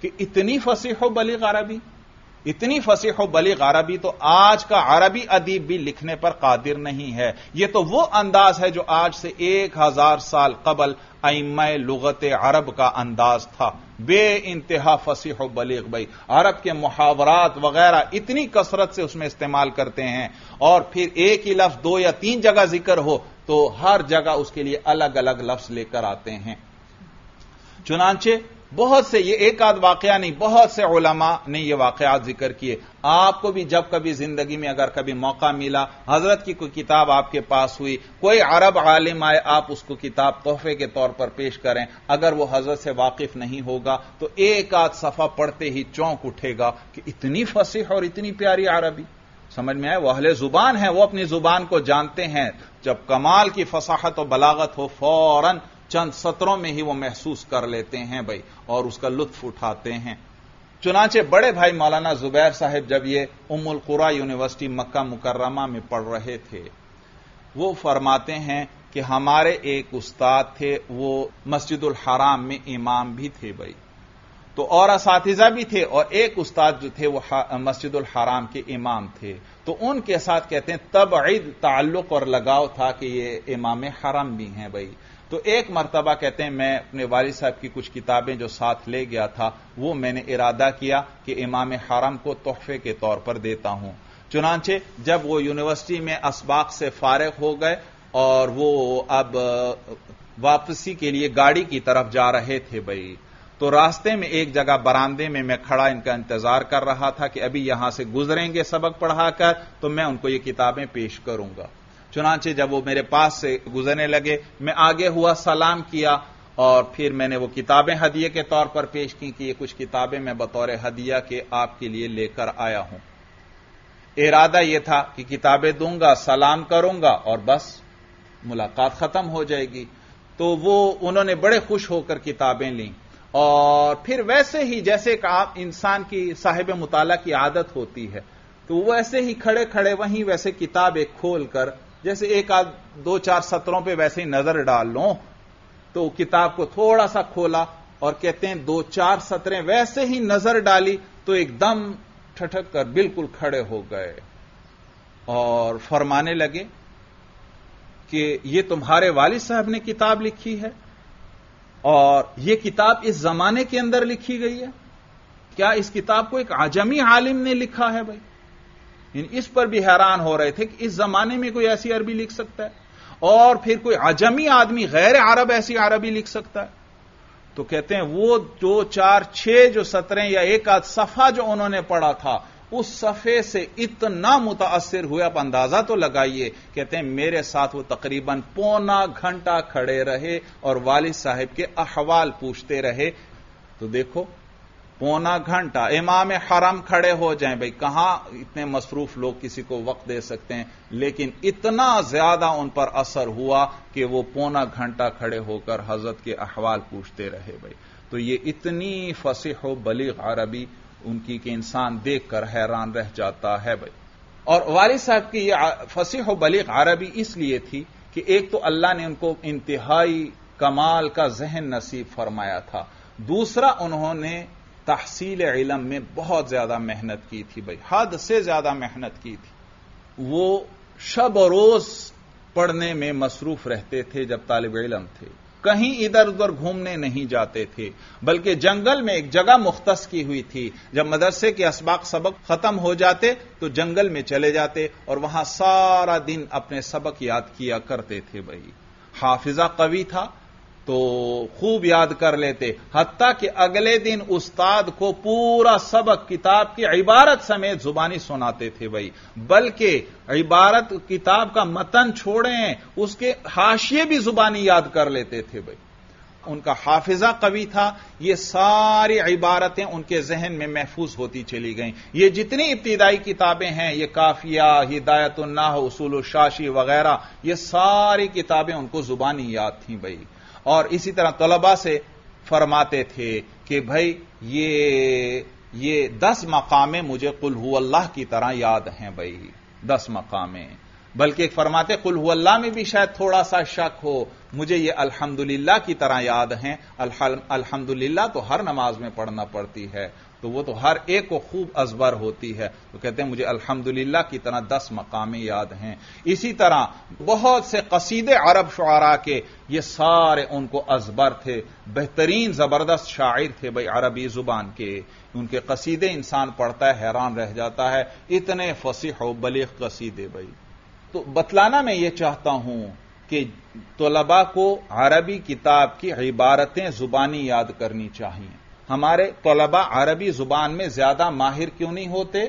कि इतनी फसीह बलीग अरबी? इतनी फसीह बलीग अरबी तो आज का अरबी अदीब भी लिखने पर कादिर नहीं है। यह तो वो अंदाज है जो आज से एक हज़ार साल कबल अम लुगत अरब का अंदाज था। बे इंतहा फसीह बलीग भाई, अरब के मुहावरात वगैरह इतनी कसरत से उसमें इस्तेमाल करते हैं। और फिर एक ही लफ्ज, दो या तीन जगह ज़िक्र हो तो हर जगह उसके लिए अलग अलग लफ्ज लेकर आते हैं। चुनाचे बहुत से, ये एक आध वाकया नहीं, बहुत से ओलमा ने ये वाकयात ज़िक्र किए। आपको भी जब कभी ज़िंदगी में अगर कभी मौका मिला, हज़रत की कोई किताब आपके पास हुई, कोई अरब आलिम आए, आप उसको किताब तोहफे के तौर पर पेश करें। अगर वो हज़रत से वाकिफ नहीं होगा तो एक आध सफ़ा पढ़ते ही चौंक उठेगा कि इतनी फसीह और इतनी प्यारी अरबी। समझ में आए वो अहले ज़ुबान है, वो अपनी ज़ुबान को जानते हैं। जब कमाल की फसाहत और बलागत हो फ़ौरन चंद सत्रों में ही वो महसूस कर लेते हैं भाई, और उसका लुत्फ उठाते हैं। चुनाचे बड़े भाई मौलाना जुबैर साहब जब ये उमुल कुरा यूनिवर्सिटी मक्का मुकर्रमा में पढ़ रहे थे, वो फरमाते हैं कि हमारे एक उस्ताद थे, वो मस्जिदुल हराम में इमाम भी थे भाई। तो और इसा भी थे, और एक उस्ताद जो थे वो मस्जिदुल हराम के इमाम थे। तो उनके साथ कहते हैं, तब ईद ताल्लुक और लगाव था कि ये इमाम हरम भी हैं भाई। तो एक मरतबा कहते हैं, मैं अपने वालिद साहब की कुछ किताबें जो साथ ले गया था, वो मैंने इरादा किया कि इमाम हरम को तोहफे के तौर पर देता हूँ। चुनाचे जब वो यूनिवर्सिटी में असबाक से फारग हो गए और वो अब वापसी के लिए गाड़ी की तरफ़ जा रहे थे भाई तो रास्ते में एक जगह बरामदे में मैं खड़ा इनका इंतज़ार कर रहा था कि अभी यहाँ से गुजरेंगे सबक पढ़ाकर तो मैं उनको ये किताबें पेश करूँगा। चुनाचे जब वो मेरे पास से गुजरने लगे, मैं आगे हुआ, सलाम किया और फिर मैंने वो किताबें हदिये के तौर पर पेश की कि ये कुछ किताबें मैं बतौर हदिया के आपके लिए लेकर आया हूँ। इरादा यह था कि किताबें दूँगा, सलाम करूँगा और बस मुलाकात खत्म हो जाएगी। तो वो उन्होंने बड़े खुश होकर किताबें ली और फिर वैसे ही जैसे एक इंसान की साहिब मुताला की आदत होती है तो वैसे ही खड़े खड़े वहीं वैसे किताबें एक खोल कर जैसे एक आध, दो चार सत्रों पे वैसे ही नज़र डाल लो तो किताब को थोड़ा सा खोला और कहते हैं दो चार सत्रें वैसे ही नज़र डाली तो एकदम ठठक कर बिल्कुल खड़े हो गए और फरमाने लगे कि ये तुम्हारे वालिद साहब ने किताब लिखी है और ये किताब इस जमाने के अंदर लिखी गई है। क्या इस किताब को एक आजमी आलिम ने लिखा है भाई? इस पर भी हैरान हो रहे थे कि इस जमाने में कोई ऐसी अरबी लिख सकता है। और फिर कोई अजमी आदमी, गैर अरब ऐसी अरबी लिख सकता है। तो कहते हैं, वो दो, चार, छह जो सत्रह या एक आध सफ़ा जो उन्होंने पढ़ा था, उस सफ़े से इतना मुतासर हुए, आप अंदाज़ा तो लगाइए। कहते हैं, मेरे साथ वो तकरीबन पौना घंटा खड़े रहे और वालिद साहब के अहवाल पूछते रहे। तो देखो पौना घंटा। इमाम हरम खड़े हो जाएँ, भाई, कहाँ इतने मसरूफ लोग किसी को वक्त दे सकते हैं? लेकिन इतना ज़्यादा उन पर असर हुआ कि वो पौना घंटा खड़े होकर हज़रत के अहवाल पूछते रहे, भाई। तो ये इतनी फसीह बलीग अरबी उनकी कि इंसान देखकर हैरान रह जाता है, भाई। और वालिद साहब की यह फसीह बलीग अरबी इसलिए थी कि एक तो अल्लाह ने उनको इंतहाई कमाल का जहन नसीब फरमाया था। दूसरा उन्होंने तहसील इलम में बहुत ज़्यादा मेहनत की थी भाई। हद से ज़्यादा मेहनत की थी। वो शब रोज पढ़ने में मसरूफ रहते थे जब तालब इलम थे। कहीं इधर उधर घूमने नहीं जाते थे, बल्कि जंगल में एक जगह मुख्त की हुई थी। जब मदरसे के असबाक सबक खत्म हो जाते तो जंगल में चले जाते और वहाँ सारा दिन अपने सबक याद किया करते थे भाई। हाफिजा कवि था तो खूब याद कर लेते। हत्या कि अगले दिन उस्ताद को पूरा सबक, किताब की इबारत समेत जुबानी सुनाते थे भाई। बल्कि इबारत, किताब का मतन छोड़ें, उसके हाशिए भी जुबानी याद कर लेते थे भाई। उनका हाफिजा कवि था, ये सारी इबारतें उनके जहन में महफूज होती चली गईं। ये जितनी इब्तदाई किताबें हैं, ये काफिया हिदायतुल्नाह उसूल शाशी वगैरह, ये सारी किताबें उनको जुबानी याद थी भाई। और इसी तरह तलबा से फरमाते थे कि भाई, ये ये दस मकामे मुझे कुल अल्लाह की तरह याद हैं भाई, दस मकामे। बल्कि एक फरमाते, कुल में भी शायद थोड़ा सा शक हो। मुझे ये अल्हम्दुलिल्लाह की तरह याद हैं। अल्हम्दुलिल्लाह तो हर नमाज़ में पढ़ना पड़ती है। तो वो तो हर एक को खूब अजबर होती है। तो कहते हैं, मुझे अल्हम्दुलिल्लाह की तरह दस मकामें याद हैं। इसी तरह बहुत से कसीदे अरब शुरा के, ये सारे उनको अजबर थे। बेहतरीन, ज़बरदस्त शायर थे भाई अरबी ज़ुबान के। उनके कसीदे इंसान पढ़ता है, हैरान रह जाता है। इतने फसीह बलीग कसीदे भाई। तो बतलाना मैं ये चाहता हूँ कि तलबा को अरबी किताब की इबारतें जुबानी याद करनी चाहिए। हमारे तलबा अरबी ज़ुबान में ज़्यादा माहिर क्यों नहीं होते?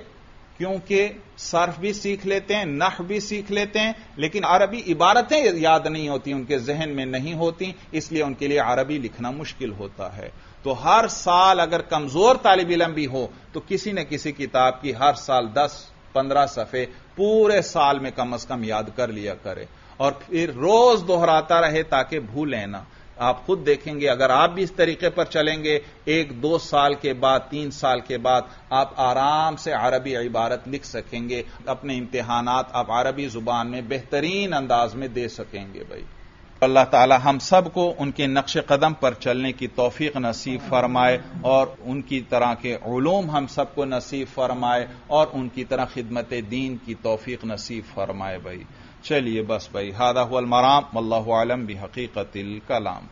क्योंकि सर्फ भी सीख लेते हैं नह भी सीख लेते हैं, लेकिन अरबी इबारतें याद नहीं होती, उनके जहन में नहीं होती, इसलिए उनके लिए अरबी लिखना मुश्किल होता है। तो हर साल अगर कमज़ोर तालिब इलम भी हो तो किसी न किसी किताब की हर साल दस पंद्रह सफे पूरे साल में कम अज कम याद कर लिया करे। और फिर रोज दोहराता रहे ताकि भूलें ना। आप खुद देखेंगे, अगर आप भी इस तरीके पर चलेंगे, एक दो साल के बाद, तीन साल के बाद आप आराम से अरबी इबारत लिख सकेंगे, अपने इम्तिहान आप अरबी ज़ुबान में बेहतरीन अंदाज में दे सकेंगे भाई। अल्लाह ताला हम सबको उनके नक्श कदम पर चलने की तौफीक नसीब फरमाए और उनकी तरह के ूम हम सबको नसीब फरमाए और उनकी तरह खिदमत दीन की तौफीक नसीब फरमाए भाई। चलिए बस भाई, हादा हुआ मराम। अल्लाह आलम भी हकीकत कलाम।